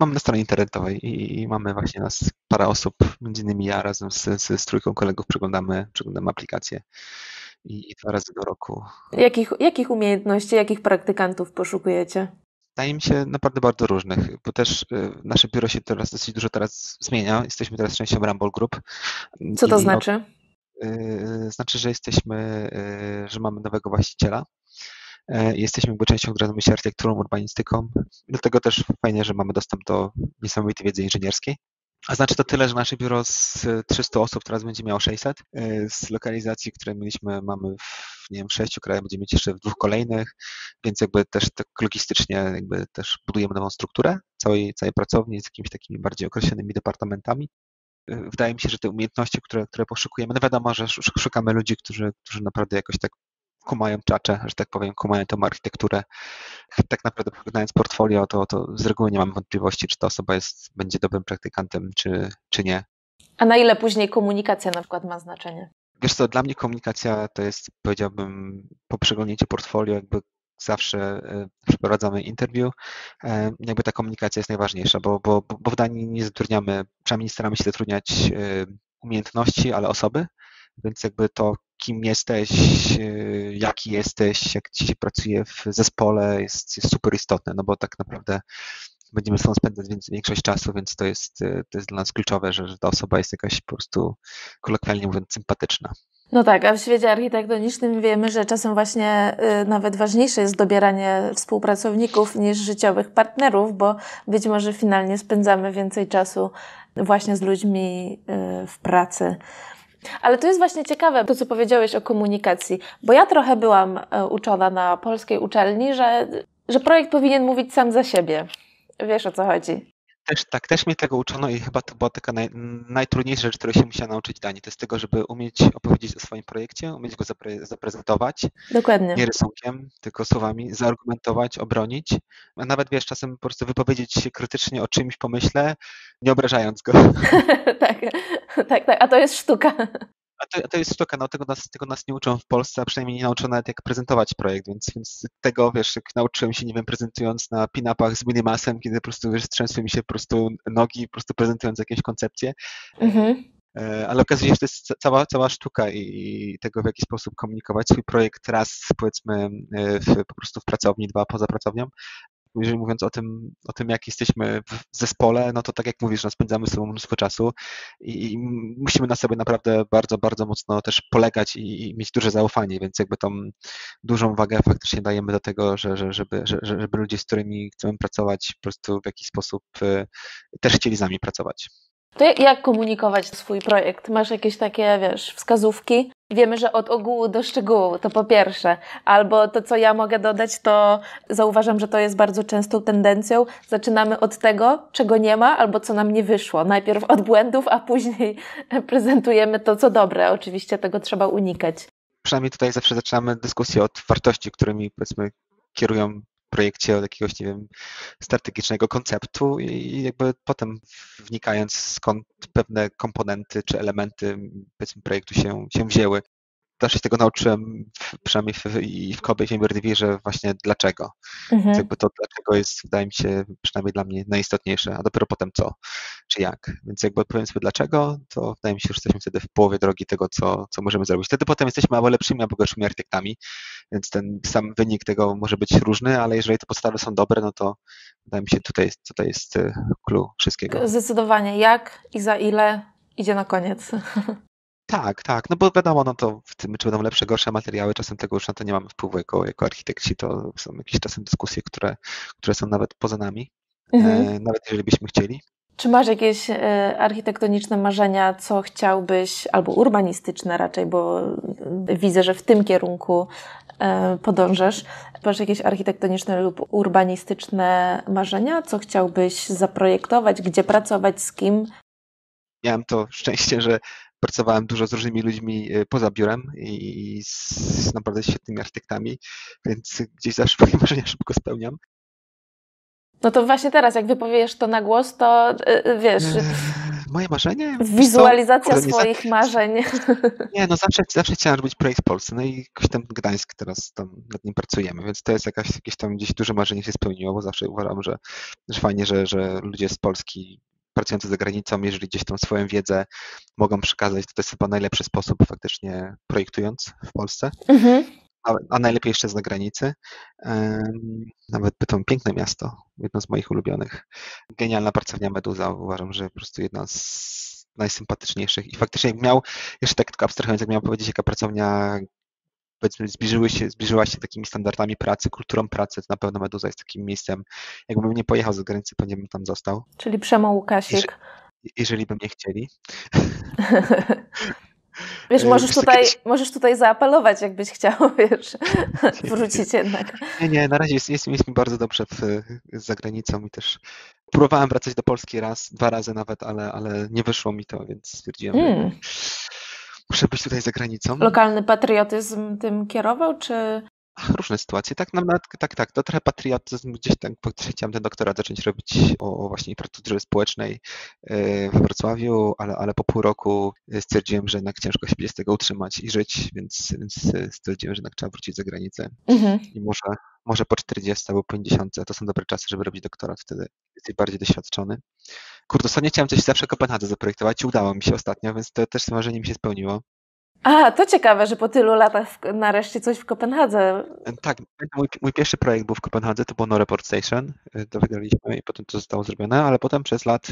Mamy na stronie internetowej i mamy właśnie nas parę osób, między innymi ja razem z, z, z trójką kolegów przeglądamy, przeglądamy aplikacje i, i dwa razy do roku. Jakich, jakich umiejętności, jakich praktykantów poszukujecie? Wydaje mi się naprawdę bardzo różnych, bo też nasze biuro się teraz dosyć dużo teraz zmienia. Jesteśmy teraz częścią Rumble Group. Co to znaczy? Znaczy, że jesteśmy, że mamy nowego właściciela E, jesteśmy jakby częścią, która zajmuje się architekturą, urbanistyką. Dlatego też fajnie, że mamy dostęp do niesamowitej wiedzy inżynierskiej. A znaczy to tyle, że nasze biuro z 300 osób teraz będzie miało 600. E, z lokalizacji, które mieliśmy, mamy w, nie wiem, w sześciu krajach, będziemy mieć jeszcze w dwóch kolejnych, więc jakby też tak logistycznie jakby też budujemy nową strukturę całej, całej pracowni z jakimiś takimi bardziej określonymi departamentami. E, wydaje mi się, że te umiejętności, które, które poszukujemy, no wiadomo, że szukamy ludzi, którzy, którzy naprawdę jakoś tak kumają czacze, że tak powiem, kumają tą architekturę. Tak naprawdę przeglądając portfolio, to, to z reguły nie mam wątpliwości, czy ta osoba jest, będzie dobrym praktykantem, czy, czy nie. A na ile później komunikacja na przykład ma znaczenie? Wiesz co, dla mnie komunikacja to jest, powiedziałbym, po przeglądnięciu portfolio jakby zawsze e, przeprowadzamy interview, jakby ta komunikacja jest najważniejsza, bo, bo, bo w Danii nie zatrudniamy, przynajmniej staramy się zatrudniać e, umiejętności, ale osoby, więc jakby to, kim jesteś, y, jaki jesteś, jak ci się pracuje w zespole jest, jest super istotne, no bo tak naprawdę będziemy z sobą spędzać większość czasu, więc to jest, y, to jest dla nas kluczowe, że, że ta osoba jest jakaś po prostu kolokwialnie mówiąc sympatyczna. No tak, a w świecie architektonicznym wiemy, że czasem właśnie y, nawet ważniejsze jest dobieranie współpracowników niż życiowych partnerów, bo być może finalnie spędzamy więcej czasu właśnie z ludźmi y, w pracy. Ale to jest właśnie ciekawe, to co powiedziałeś o komunikacji, bo ja trochę byłam e, uczona na polskiej uczelni, że, że projekt powinien mówić sam za siebie. Wiesz o co chodzi. Też, tak, też mnie tego uczono i chyba to była taka naj, najtrudniejsza rzecz, której się musiała nauczyć Dani. To jest tego, żeby umieć opowiedzieć o swoim projekcie, umieć go zapre, zaprezentować. Dokładnie. Nie rysunkiem, tylko słowami, zaargumentować, obronić. A nawet wiesz, czasem po prostu wypowiedzieć się krytycznie o czymś pomyśle, nie obrażając go. tak, tak, tak. A to jest sztuka. A to, to jest sztuka, no tego nas, tego nas nie uczą w Polsce, a przynajmniej nie nauczono nawet jak prezentować projekt, więc, więc tego, wiesz, jak nauczyłem się, nie wiem, prezentując na pin-upach z minimasem, kiedy po prostu, wiesz, trzęsły mi się po prostu nogi, po prostu prezentując jakieś koncepcje. Mhm. E, ale okazuje się, że to jest cała, cała sztuka i tego, w jaki sposób komunikować swój projekt raz, powiedzmy, e, w, po prostu w pracowni, dwa poza pracownią, jeżeli mówiąc o tym, o tym, jak jesteśmy w zespole, no to tak jak mówisz, no spędzamy sobą mnóstwo czasu i, i musimy na sobie naprawdę bardzo, bardzo mocno też polegać i, i, mieć duże zaufanie, więc jakby tą dużą wagę faktycznie dajemy do tego, że, że, żeby, że, żeby ludzie, z którymi chcemy pracować, po prostu w jakiś sposób y, też chcieli z nami pracować. To jak komunikować swój projekt? Masz jakieś takie, wiesz, wskazówki? Wiemy, że od ogółu do szczegółu, to po pierwsze. Albo to, co ja mogę dodać, to zauważam, że to jest bardzo częstą tendencją. Zaczynamy od tego, czego nie ma, albo co nam nie wyszło. Najpierw od błędów, a później prezentujemy to, co dobre. Oczywiście tego trzeba unikać. Przynajmniej tutaj zawsze zaczynamy dyskusję od wartości, którymi powiedzmy kierują projekcie od jakiegoś, nie wiem, strategicznego konceptu i jakby potem wnikając skąd pewne komponenty czy elementy powiedzmy projektu się, się wzięły też się tego nauczyłem, przynajmniej w, i w Kobe i w że właśnie dlaczego. Mhm. Więc jakby to dlaczego jest, wydaje mi się, przynajmniej dla mnie najistotniejsze, a dopiero potem co, czy jak. Więc jakby odpowiem sobie dlaczego, to wydaje mi się, że jesteśmy wtedy w połowie drogi tego, co, co możemy zrobić. Wtedy potem jesteśmy albo lepszymi, albo gorszymi architektami, więc ten sam wynik tego może być różny, ale jeżeli te podstawy są dobre, no to wydaje mi się, tutaj, tutaj jest clue wszystkiego. Zdecydowanie jak i za ile idzie na koniec. Tak, tak, no bo wiadomo, no to w tym, czy będą lepsze, gorsze materiały, czasem tego już na to nie mamy wpływu jako, jako architekci, to są jakieś czasem dyskusje, które, które są nawet poza nami, mhm. e, nawet jeżeli byśmy chcieli. Czy masz jakieś e, architektoniczne marzenia, co chciałbyś, albo urbanistyczne raczej, bo widzę, że w tym kierunku e, podążasz. Masz jakieś architektoniczne lub urbanistyczne marzenia, co chciałbyś zaprojektować, gdzie pracować, z kim? Miałem to szczęście, że pracowałem dużo z różnymi ludźmi e, poza biurem i z naprawdę świetnymi architektami, więc gdzieś zawsze moje marzenia szybko spełniam. No to właśnie teraz, jak wypowiesz to na głos, to yy, wiesz. Yy, moje marzenie? Wizualizacja swoich marzeń. Nie, no zawsze, zawsze chciałem robić projekt w Polsce, no i jakoś tam Gdańsk teraz tam nad nim pracujemy, więc to jest jakaś, jakieś tam gdzieś duże marzenie się spełniło, bo zawsze uważam, że, że fajnie, że, że ludzie z Polski pracujący za granicą, jeżeli gdzieś tą swoją wiedzę mogą przekazać, to to jest chyba najlepszy sposób faktycznie projektując w Polsce. Mhm a, a najlepiej jeszcze z zagranicy. Nawet to piękne miasto, jedno z moich ulubionych. Genialna pracownia Meduza, uważam, że po prostu jedna z najsympatyczniejszych. I faktycznie jak miał, jeszcze tak tylko abstrahując, jak miał powiedzieć, jaka pracownia powiedzmy zbliżyły się, zbliżyła się takimi standardami pracy, kulturą pracy, to na pewno Meduza jest takim miejscem, jakbym nie pojechał za granicę, pewnie bym tam został. Czyli Przemo Łukasik. Jeżeli, jeżeli by mnie chcieli. Wiesz, możesz tutaj, możesz tutaj zaapelować, jakbyś chciał, wiesz, wrócić jednak. Nie, nie, na razie jest, jest, jest mi bardzo dobrze w, za granicą i też próbowałem wracać do Polski raz, dwa razy nawet, ale, ale nie wyszło mi to, więc stwierdziłem, mm. Muszę być tutaj za granicą. Lokalny patriotyzm tym kierował, czy różne sytuacje. Tak, nawet, tak, tak, to trochę patriotyzm gdzieś tam, chciałem ten doktorat zacząć robić o, o właśnie infrastrukturze społecznej e, we Wrocławiu, ale, ale po pół roku stwierdziłem, że jednak ciężko się będzie z tego utrzymać i żyć, więc, więc stwierdziłem, że jednak trzeba wrócić za granicę mhm. i może, może po 40 albo 50 to są dobre czasy, żeby robić doktorat, wtedy jesteś bardziej doświadczony. Kurde, ostatnio chciałem coś zawsze Kopenhadze zaprojektować i udało mi się ostatnio, więc to też marzenie mi się spełniło. A, to ciekawe, że po tylu latach nareszcie coś w Kopenhadze. Tak, mój, mój pierwszy projekt był w Kopenhadze, to było No Report Station, y, to wygraliśmy i potem to zostało zrobione, ale potem przez lat,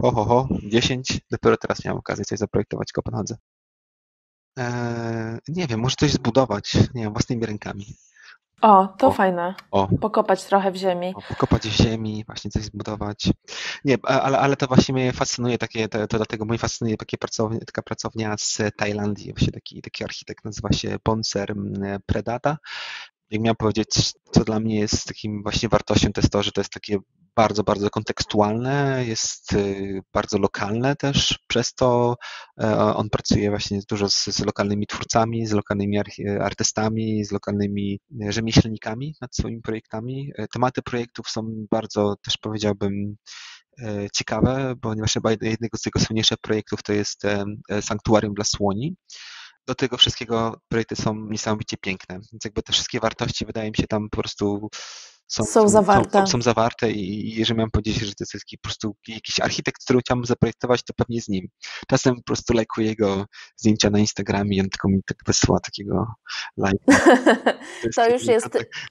ho, ho, ho, 10, dopiero teraz miałem okazję coś zaprojektować w Kopenhadze. Eee, nie wiem, może coś zbudować, nie wiem, własnymi rękami. O, to o, fajne. O. Pokopać trochę w ziemi. O, pokopać w ziemi, właśnie coś zbudować. Nie, ale, ale to właśnie mnie fascynuje, takie, to, to dlatego mnie fascynuje takie pracownia, taka pracownia z Tajlandii, właśnie taki, taki architekt nazywa się Ponser Predata. Jak miałem powiedzieć, co dla mnie jest takim właśnie wartością, to jest to, że to jest takie bardzo, bardzo kontekstualne, jest y, bardzo lokalne też, przez to e, on pracuje właśnie dużo z, z lokalnymi twórcami, z lokalnymi artystami, z lokalnymi rzemieślnikami nad swoimi projektami. E, tematy projektów są bardzo też powiedziałbym e, ciekawe, ponieważ chyba jednego z jego słynniejszych projektów to jest sanktuarium dla słoni. Do tego wszystkiego projekty są niesamowicie piękne, więc jakby te wszystkie wartości wydaje mi się tam po prostu są, są, zawarte. Są, są, zawarte i, jeżeli mam powiedzieć, że to jest taki po prostu jakiś architekt, który chciałbym zaprojektować, to pewnie z nim. Czasem po prostu lajkuję jego zdjęcia na Instagramie i on tylko mi tak wysyła takiego lajka. To, to, już jest,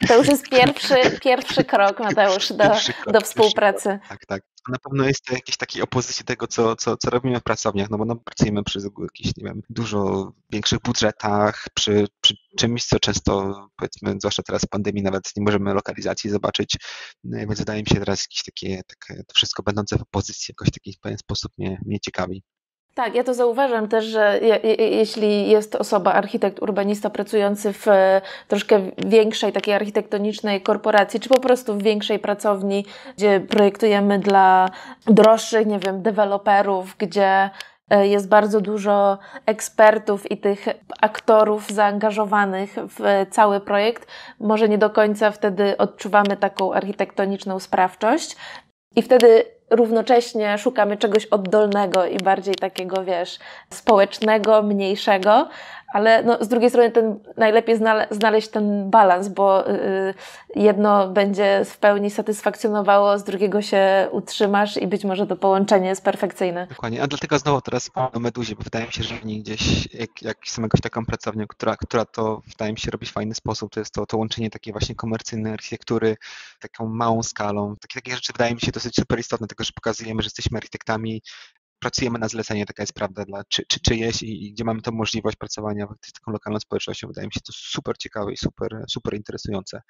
to już jest pierwszy, pierwszy krok, Mateusz, do, krok, do współpracy. Tak, tak na pewno jest to jakiejś takiej opozycji tego, co, co, co robimy w pracowniach, no bo no, pracujemy przy jakichś, nie wiem, dużo większych budżetach, przy, przy czymś, co często, powiedzmy, zwłaszcza teraz w pandemii, nawet nie możemy lokalizacji zobaczyć, no, więc wydaje mi się teraz jakieś takie, takie to wszystko będące w opozycji jakoś w taki pewien sposób mnie, mnie ciekawi. Tak, ja to zauważam też, że je, je, jeśli jest osoba, architekt, urbanista pracujący w e, troszkę większej takiej architektonicznej korporacji, czy po prostu w większej pracowni, gdzie projektujemy dla droższych, nie wiem, deweloperów, gdzie e, jest bardzo dużo ekspertów i tych aktorów zaangażowanych w cały projekt, może nie do końca wtedy odczuwamy taką architektoniczną sprawczość. I wtedy równocześnie szukamy czegoś oddolnego i bardziej takiego, wiesz, społecznego, mniejszego, ale no, z drugiej strony ten, najlepiej znaleźć ten balans, bo yy, jedno będzie w pełni satysfakcjonowało, z drugiego się utrzymasz i być może to połączenie jest perfekcyjne. Dokładnie, a dlatego znowu teraz o Meduzie, bo wydaje mi się, że oni gdzieś, jak, jak są jakąś taką pracownią, która, która to wydaje mi się robi w fajny sposób, to jest to, to łączenie takiej właśnie komercyjnej architektury, taką małą skalą. Takie, takie rzeczy wydaje mi się dosyć super istotne, tylko że pokazujemy, że jesteśmy architektami pracujemy na zlecenie, taka jest prawda, dla czy, czy czyjeś i, i gdzie mamy tę możliwość pracowania z taką lokalną społecznością, wydaje mi się to super ciekawe i super, super interesujące.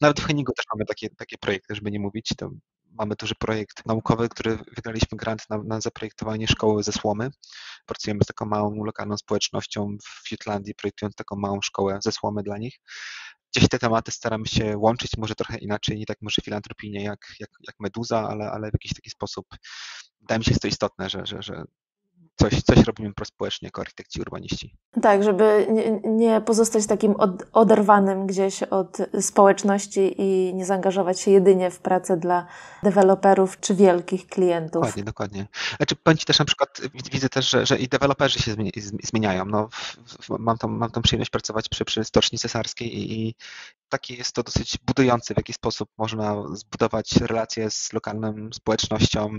Nawet w Henningu też mamy takie, takie projekty, żeby nie mówić, to mamy duży projekt naukowy, który wygraliśmy grant na, na zaprojektowanie szkoły ze słomy. Pracujemy z taką małą lokalną społecznością w Jutlandii, projektując taką małą szkołę ze słomy dla nich. Gdzieś te tematy staramy się łączyć, może trochę inaczej, nie tak może filantropijnie jak, jak, jak Meduza, ale, ale w jakiś taki sposób wydaje mi się, jest to istotne, że, że, że coś, coś robimy prospołecznie jako architekci urbaniści. Tak, żeby nie, pozostać takim od, oderwanym gdzieś od społeczności i nie zaangażować się jedynie w pracę dla deweloperów czy wielkich klientów. Dokładnie, dokładnie. Znaczy, powiem Ci też na przykład, widzę też, że, że i deweloperzy się zmieniają. No, mam, tą, mam tą przyjemność pracować przy, przy Stoczni Cesarskiej i, i taki jest to dosyć budujący, w jaki sposób można zbudować relacje z lokalną społecznością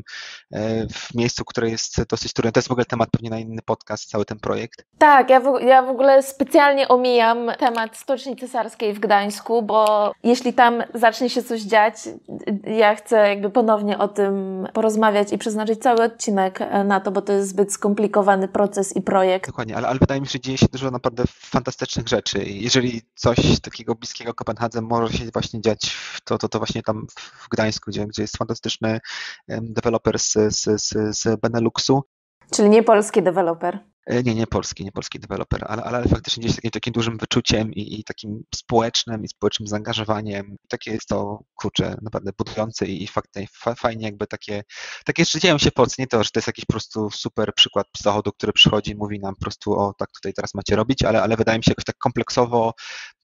e, w miejscu, które jest dosyć trudne. To jest w ogóle temat pewnie na inny podcast, cały ten projekt. Tak, ja w, ja w ogóle specjalnie omijam temat Stoczni Cesarskiej w Gdańsku, bo jeśli tam zacznie się coś dziać, ja chcę jakby ponownie o tym porozmawiać i przeznaczyć cały odcinek na to, bo to jest zbyt skomplikowany proces i projekt. Dokładnie, ale, ale wydaje mi się, że dzieje się dużo naprawdę fantastycznych rzeczy. Jeżeli coś takiego bliskiego Kopenhadze może się właśnie dziać, to, to, to właśnie tam w Gdańsku, gdzie, gdzie jest fantastyczny deweloper z, z, z, z Beneluxu. Czyli nie polski deweloper. E, nie, nie polski, nie polski deweloper, ale, ale faktycznie gdzieś takim, takim dużym wyczuciem i, i, takim społecznym i społecznym zaangażowaniem. Takie jest to, kurczę, naprawdę budujące i, i faktycznie fajnie jakby takie, takie rzeczy dzieją się w Polsce, nie to, że to jest jakiś po prostu super przykład zachodu, który przychodzi i mówi nam po prostu o tak tutaj teraz macie robić, ale, ale wydaje mi się jakoś tak kompleksowo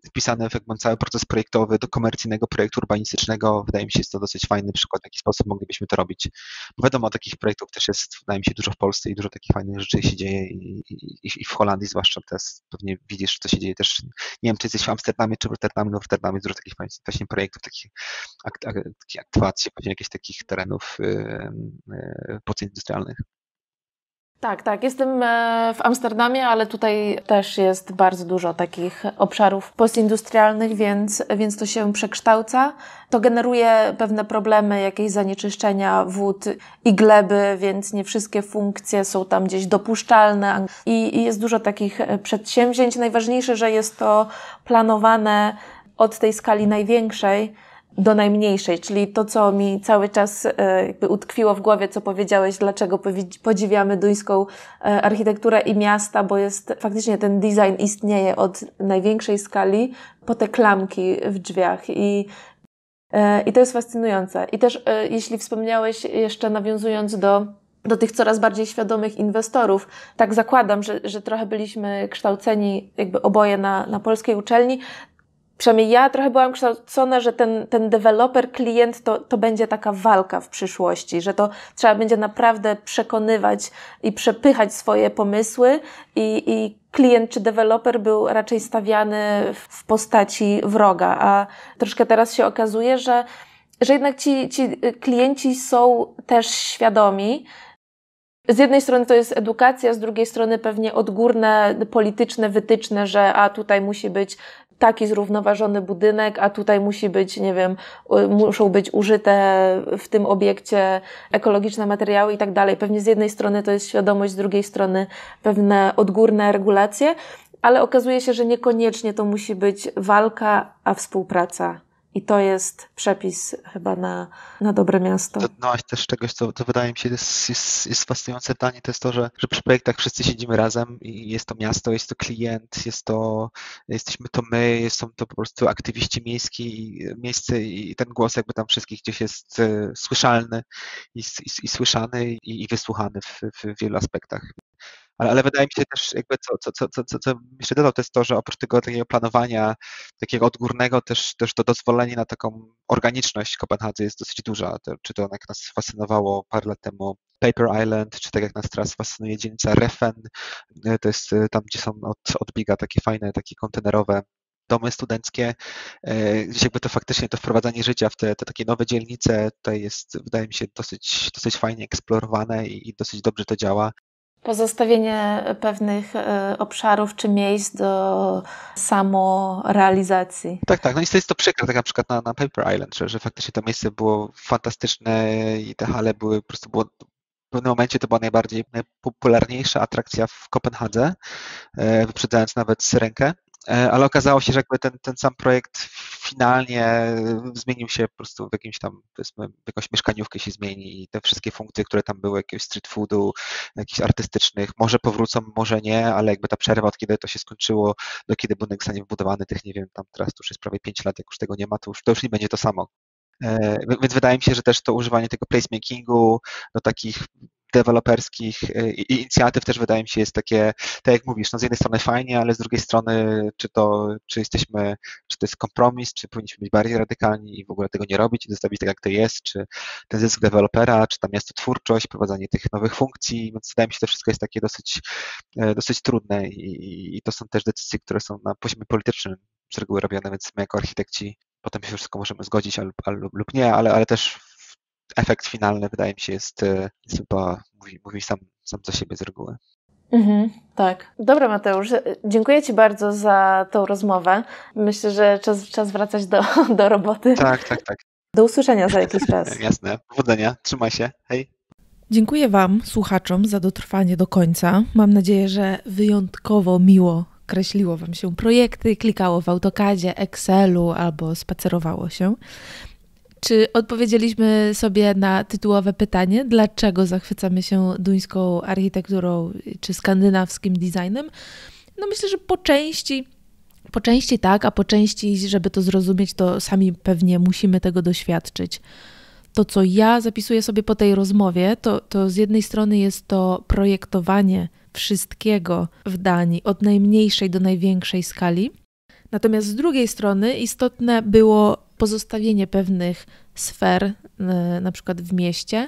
wpisane w jakby cały proces projektowy do komercyjnego projektu urbanistycznego. Wydaje mi się, jest to dosyć fajny przykład, w jaki sposób moglibyśmy to robić. Bo wiadomo, takich projektów też jest, wydaje mi się, dużo w Polsce i dużo takich fajnych rzeczy się dzieje i, i, i w Holandii zwłaszcza też pewnie widzisz, co się dzieje też. Nie wiem, czy jesteś w Amsterdamie, czy w Rotterdamie, no w Rotterdamie dużo takich właśnie projektów, takich, akt, takich aktywacji, pewnie jakichś takich terenów yy, yy. Tak, tak. Jestem e, w Amsterdamie, ale tutaj też jest bardzo dużo takich obszarów postindustrialnych, więc, więc to się przekształca. To generuje pewne problemy, jakieś zanieczyszczenia wód i gleby, więc nie wszystkie funkcje są tam gdzieś dopuszczalne i, i jest dużo takich przedsięwzięć. Najważniejsze, że jest to planowane od tej skali największej, do najmniejszej, czyli to, co mi cały czas e, jakby utkwiło w głowie, co powiedziałeś, dlaczego podziwiamy duńską e, architekturę i miasta, bo jest faktycznie ten design istnieje od największej skali po te klamki w drzwiach i e, i to jest fascynujące. I też, jeśli wspomniałeś, jeszcze nawiązując do, do tych coraz bardziej świadomych inwestorów, tak zakładam, że, że trochę byliśmy kształceni jakby oboje na, na polskiej uczelni, przynajmniej ja trochę byłam kształcona, że ten, ten deweloper, klient to, to będzie taka walka w przyszłości, że to trzeba będzie naprawdę przekonywać i przepychać swoje pomysły. I, i klient czy deweloper był raczej stawiany w postaci wroga, a troszkę teraz się okazuje, że, że jednak ci, ci klienci są też świadomi, z jednej strony to jest edukacja, z drugiej strony pewnie odgórne polityczne wytyczne, że a tutaj musi być taki zrównoważony budynek, a tutaj musi być, nie wiem, muszą być użyte w tym obiekcie ekologiczne materiały i tak dalej. Pewnie z jednej strony to jest świadomość, z drugiej strony pewne odgórne regulacje, ale okazuje się, że niekoniecznie to musi być walka, a współpraca. I to jest przepis chyba na, na dobre miasto. Dotknęłaś też czegoś, co, co wydaje mi się jest, jest, jest fascynujące pytanie, to jest to, że, że przy projektach wszyscy siedzimy razem i jest to miasto, jest to klient, jest to, jesteśmy to my, są to po prostu aktywiści miejski, miejsce i ten głos jakby tam wszystkich gdzieś jest e, słyszalny i, i, i słyszany i, i wysłuchany w, w wielu aspektach. Ale, ale wydaje mi się też, jakby co, co, co, co, co jeszcze dodał, to jest to, że oprócz tego takiego planowania, takiego odgórnego, też, też to dozwolenie na taką organiczność Kopenhadze jest dosyć duża. To, czy to jak nas fascynowało parę lat temu Paper Island, czy tak jak nas teraz fascynuje dzielnica Refen, e, to jest e, tam, gdzie są od, od Biga takie fajne, takie kontenerowe domy studenckie, e, gdzieś jakby to faktycznie to wprowadzanie życia w te, te takie nowe dzielnice tutaj jest, wydaje mi się, dosyć, dosyć fajnie eksplorowane i, i dosyć dobrze to działa. Pozostawienie pewnych e, obszarów czy miejsc do samorealizacji. Tak, tak. No i jest to przykre, tak na przykład na, na Paper Island, że, że faktycznie to miejsce było fantastyczne i te hale były po prostu było w pewnym momencie to była najbardziej popularniejsza atrakcja w Kopenhadze, e, wyprzedzając nawet Syrenkę ale okazało się, że jakby ten, ten sam projekt finalnie zmienił się po prostu w jakimś tam, powiedzmy, jakąś mieszkaniówkę się zmieni i te wszystkie funkcje, które tam były, jakiegoś street foodu, jakichś artystycznych, może powrócą, może nie, ale jakby ta przerwa, od kiedy to się skończyło, do kiedy budynek zostanie wbudowany, tych nie wiem, tam teraz to już jest prawie 5 lat, jak już tego nie ma, to już, to już nie będzie to samo. E, więc wydaje mi się, że też to używanie tego placemakingu do takich deweloperskich e, inicjatyw też wydaje mi się jest takie, tak jak mówisz, no z jednej strony fajnie, ale z drugiej strony czy to, czy jesteśmy, czy to jest kompromis, czy powinniśmy być bardziej radykalni i w ogóle tego nie robić i zostawić tak jak to jest, czy ten zysk dewelopera, czy tam jest to twórczość, prowadzenie tych nowych funkcji, więc wydaje mi się, że to wszystko jest takie dosyć, e, dosyć trudne i, i to są też decyzje, które są na poziomie politycznym z reguły robione, więc my jako architekci potem się wszystko możemy zgodzić lub, lub nie, ale, ale też efekt finalny wydaje mi się jest, e, jest chyba, mówi, mówi sam, sam za siebie z reguły. Mhm, tak. Dobra, Mateusz, dziękuję Ci bardzo za tą rozmowę. Myślę, że czas, czas wracać do, do roboty. Tak, tak, tak. Do usłyszenia za jakiś czas. Jasne. Powodzenia. Trzymaj się. Hej. Dziękuję Wam, słuchaczom, za dotrwanie do końca. Mam nadzieję, że wyjątkowo miło kreśliło Wam się projekty, klikało w AutoCADzie, Excelu albo spacerowało się. Czy odpowiedzieliśmy sobie na tytułowe pytanie, dlaczego zachwycamy się duńską architekturą czy skandynawskim designem? No myślę, że po części po części tak, a po części, żeby to zrozumieć, to sami pewnie musimy tego doświadczyć. To, co ja zapisuję sobie po tej rozmowie, to, to z jednej strony jest to projektowanie wszystkiego w Danii, od najmniejszej do największej skali. Natomiast z drugiej strony istotne było pozostawienie pewnych sfer, e, na przykład w mieście,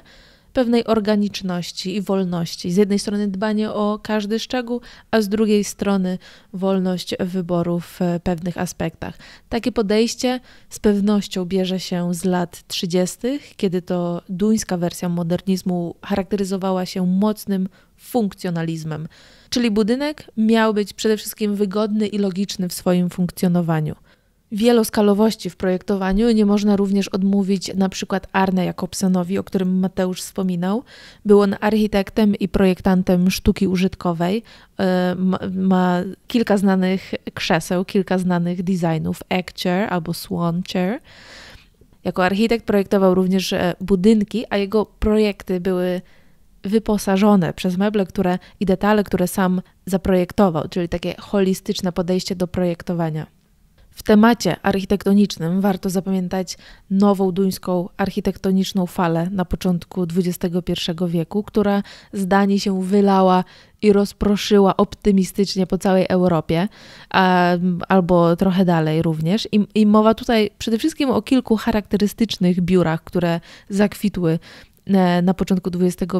pewnej organiczności i wolności. Z jednej strony dbanie o każdy szczegół, a z drugiej strony wolność wyboru w pewnych aspektach. Takie podejście z pewnością bierze się z lat 30., kiedy to duńska wersja modernizmu charakteryzowała się mocnym funkcjonalizmem, czyli budynek miał być przede wszystkim wygodny i logiczny w swoim funkcjonowaniu wieloskalowości w projektowaniu. Nie można również odmówić na przykład Arne Jakobsenowi, o którym Mateusz wspominał. Był on architektem i projektantem sztuki użytkowej. E, ma, ma kilka znanych krzeseł, kilka znanych designów, egg chair albo swan chair. Jako architekt projektował również e, budynki, a jego projekty były wyposażone przez meble które, i detale, które sam zaprojektował, czyli takie holistyczne podejście do projektowania. W temacie architektonicznym warto zapamiętać nową duńską architektoniczną falę na początku XXI wieku, która zdanie się wylała i rozproszyła optymistycznie po całej Europie, a, albo trochę dalej również. I, I mowa tutaj przede wszystkim o kilku charakterystycznych biurach, które zakwitły na początku XXI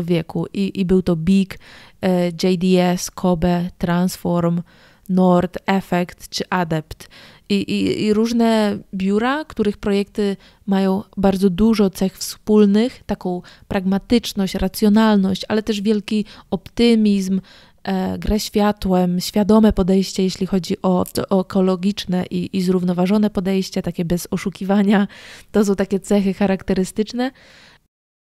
e, wieku i, i był to Big, e, JDS, Kobe, Transform, Nord, Effect czy Adept. I, i, I, różne biura, których projekty mają bardzo dużo cech wspólnych, taką pragmatyczność, racjonalność, ale też wielki optymizm, e, grę światłem, świadome podejście, jeśli chodzi o, o ekologiczne i, i zrównoważone podejście, takie bez oszukiwania. To są takie cechy charakterystyczne.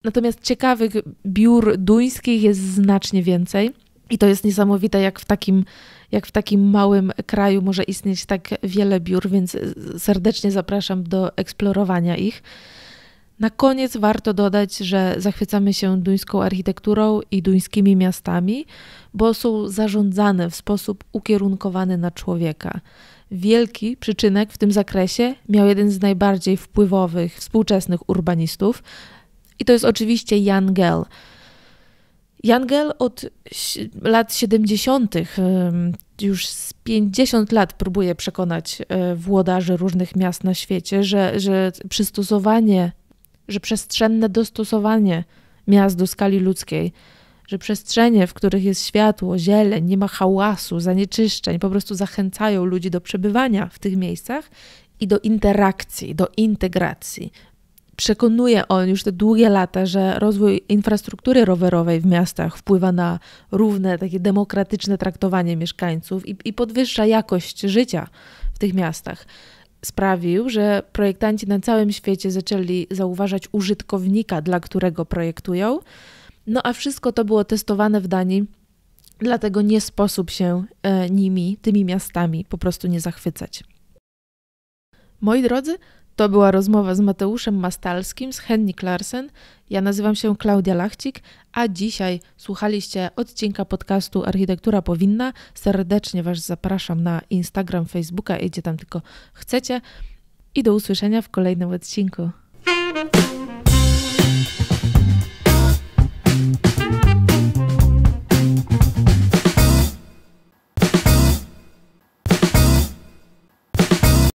Natomiast ciekawych biur duńskich jest znacznie więcej. I to jest niesamowite, jak w takim jak w takim małym kraju może istnieć tak wiele biur, więc serdecznie zapraszam do eksplorowania ich. Na koniec warto dodać, że zachwycamy się duńską architekturą i duńskimi miastami, bo są zarządzane w sposób ukierunkowany na człowieka. Wielki przyczynek w tym zakresie miał jeden z najbardziej wpływowych współczesnych urbanistów, i to jest oczywiście Jan Gell. Jangel od lat 70., już z 50 lat próbuje przekonać e, włodarzy różnych miast na świecie, że, że przystosowanie, że przestrzenne dostosowanie miast do skali ludzkiej, że przestrzenie, w których jest światło, zieleń, nie ma hałasu, zanieczyszczeń, po prostu zachęcają ludzi do przebywania w tych miejscach i do interakcji, do integracji przekonuje on już te długie lata, że rozwój infrastruktury rowerowej w miastach wpływa na równe, takie demokratyczne traktowanie mieszkańców i, i podwyższa jakość życia w tych miastach. Sprawił, że projektanci na całym świecie zaczęli zauważać użytkownika, dla którego projektują. No a wszystko to było testowane w Danii Dlatego nie sposób się e, nimi, tymi miastami po prostu nie zachwycać. Moi drodzy, to była rozmowa z Mateuszem Mastalskim z Hennik Larsen. Ja nazywam się Klaudia Lachcik, a dzisiaj słuchaliście odcinka podcastu Architektura Powinna. Serdecznie Was zapraszam na Instagram, Facebooka, idzie tam tylko chcecie. I do usłyszenia w kolejnym odcinku.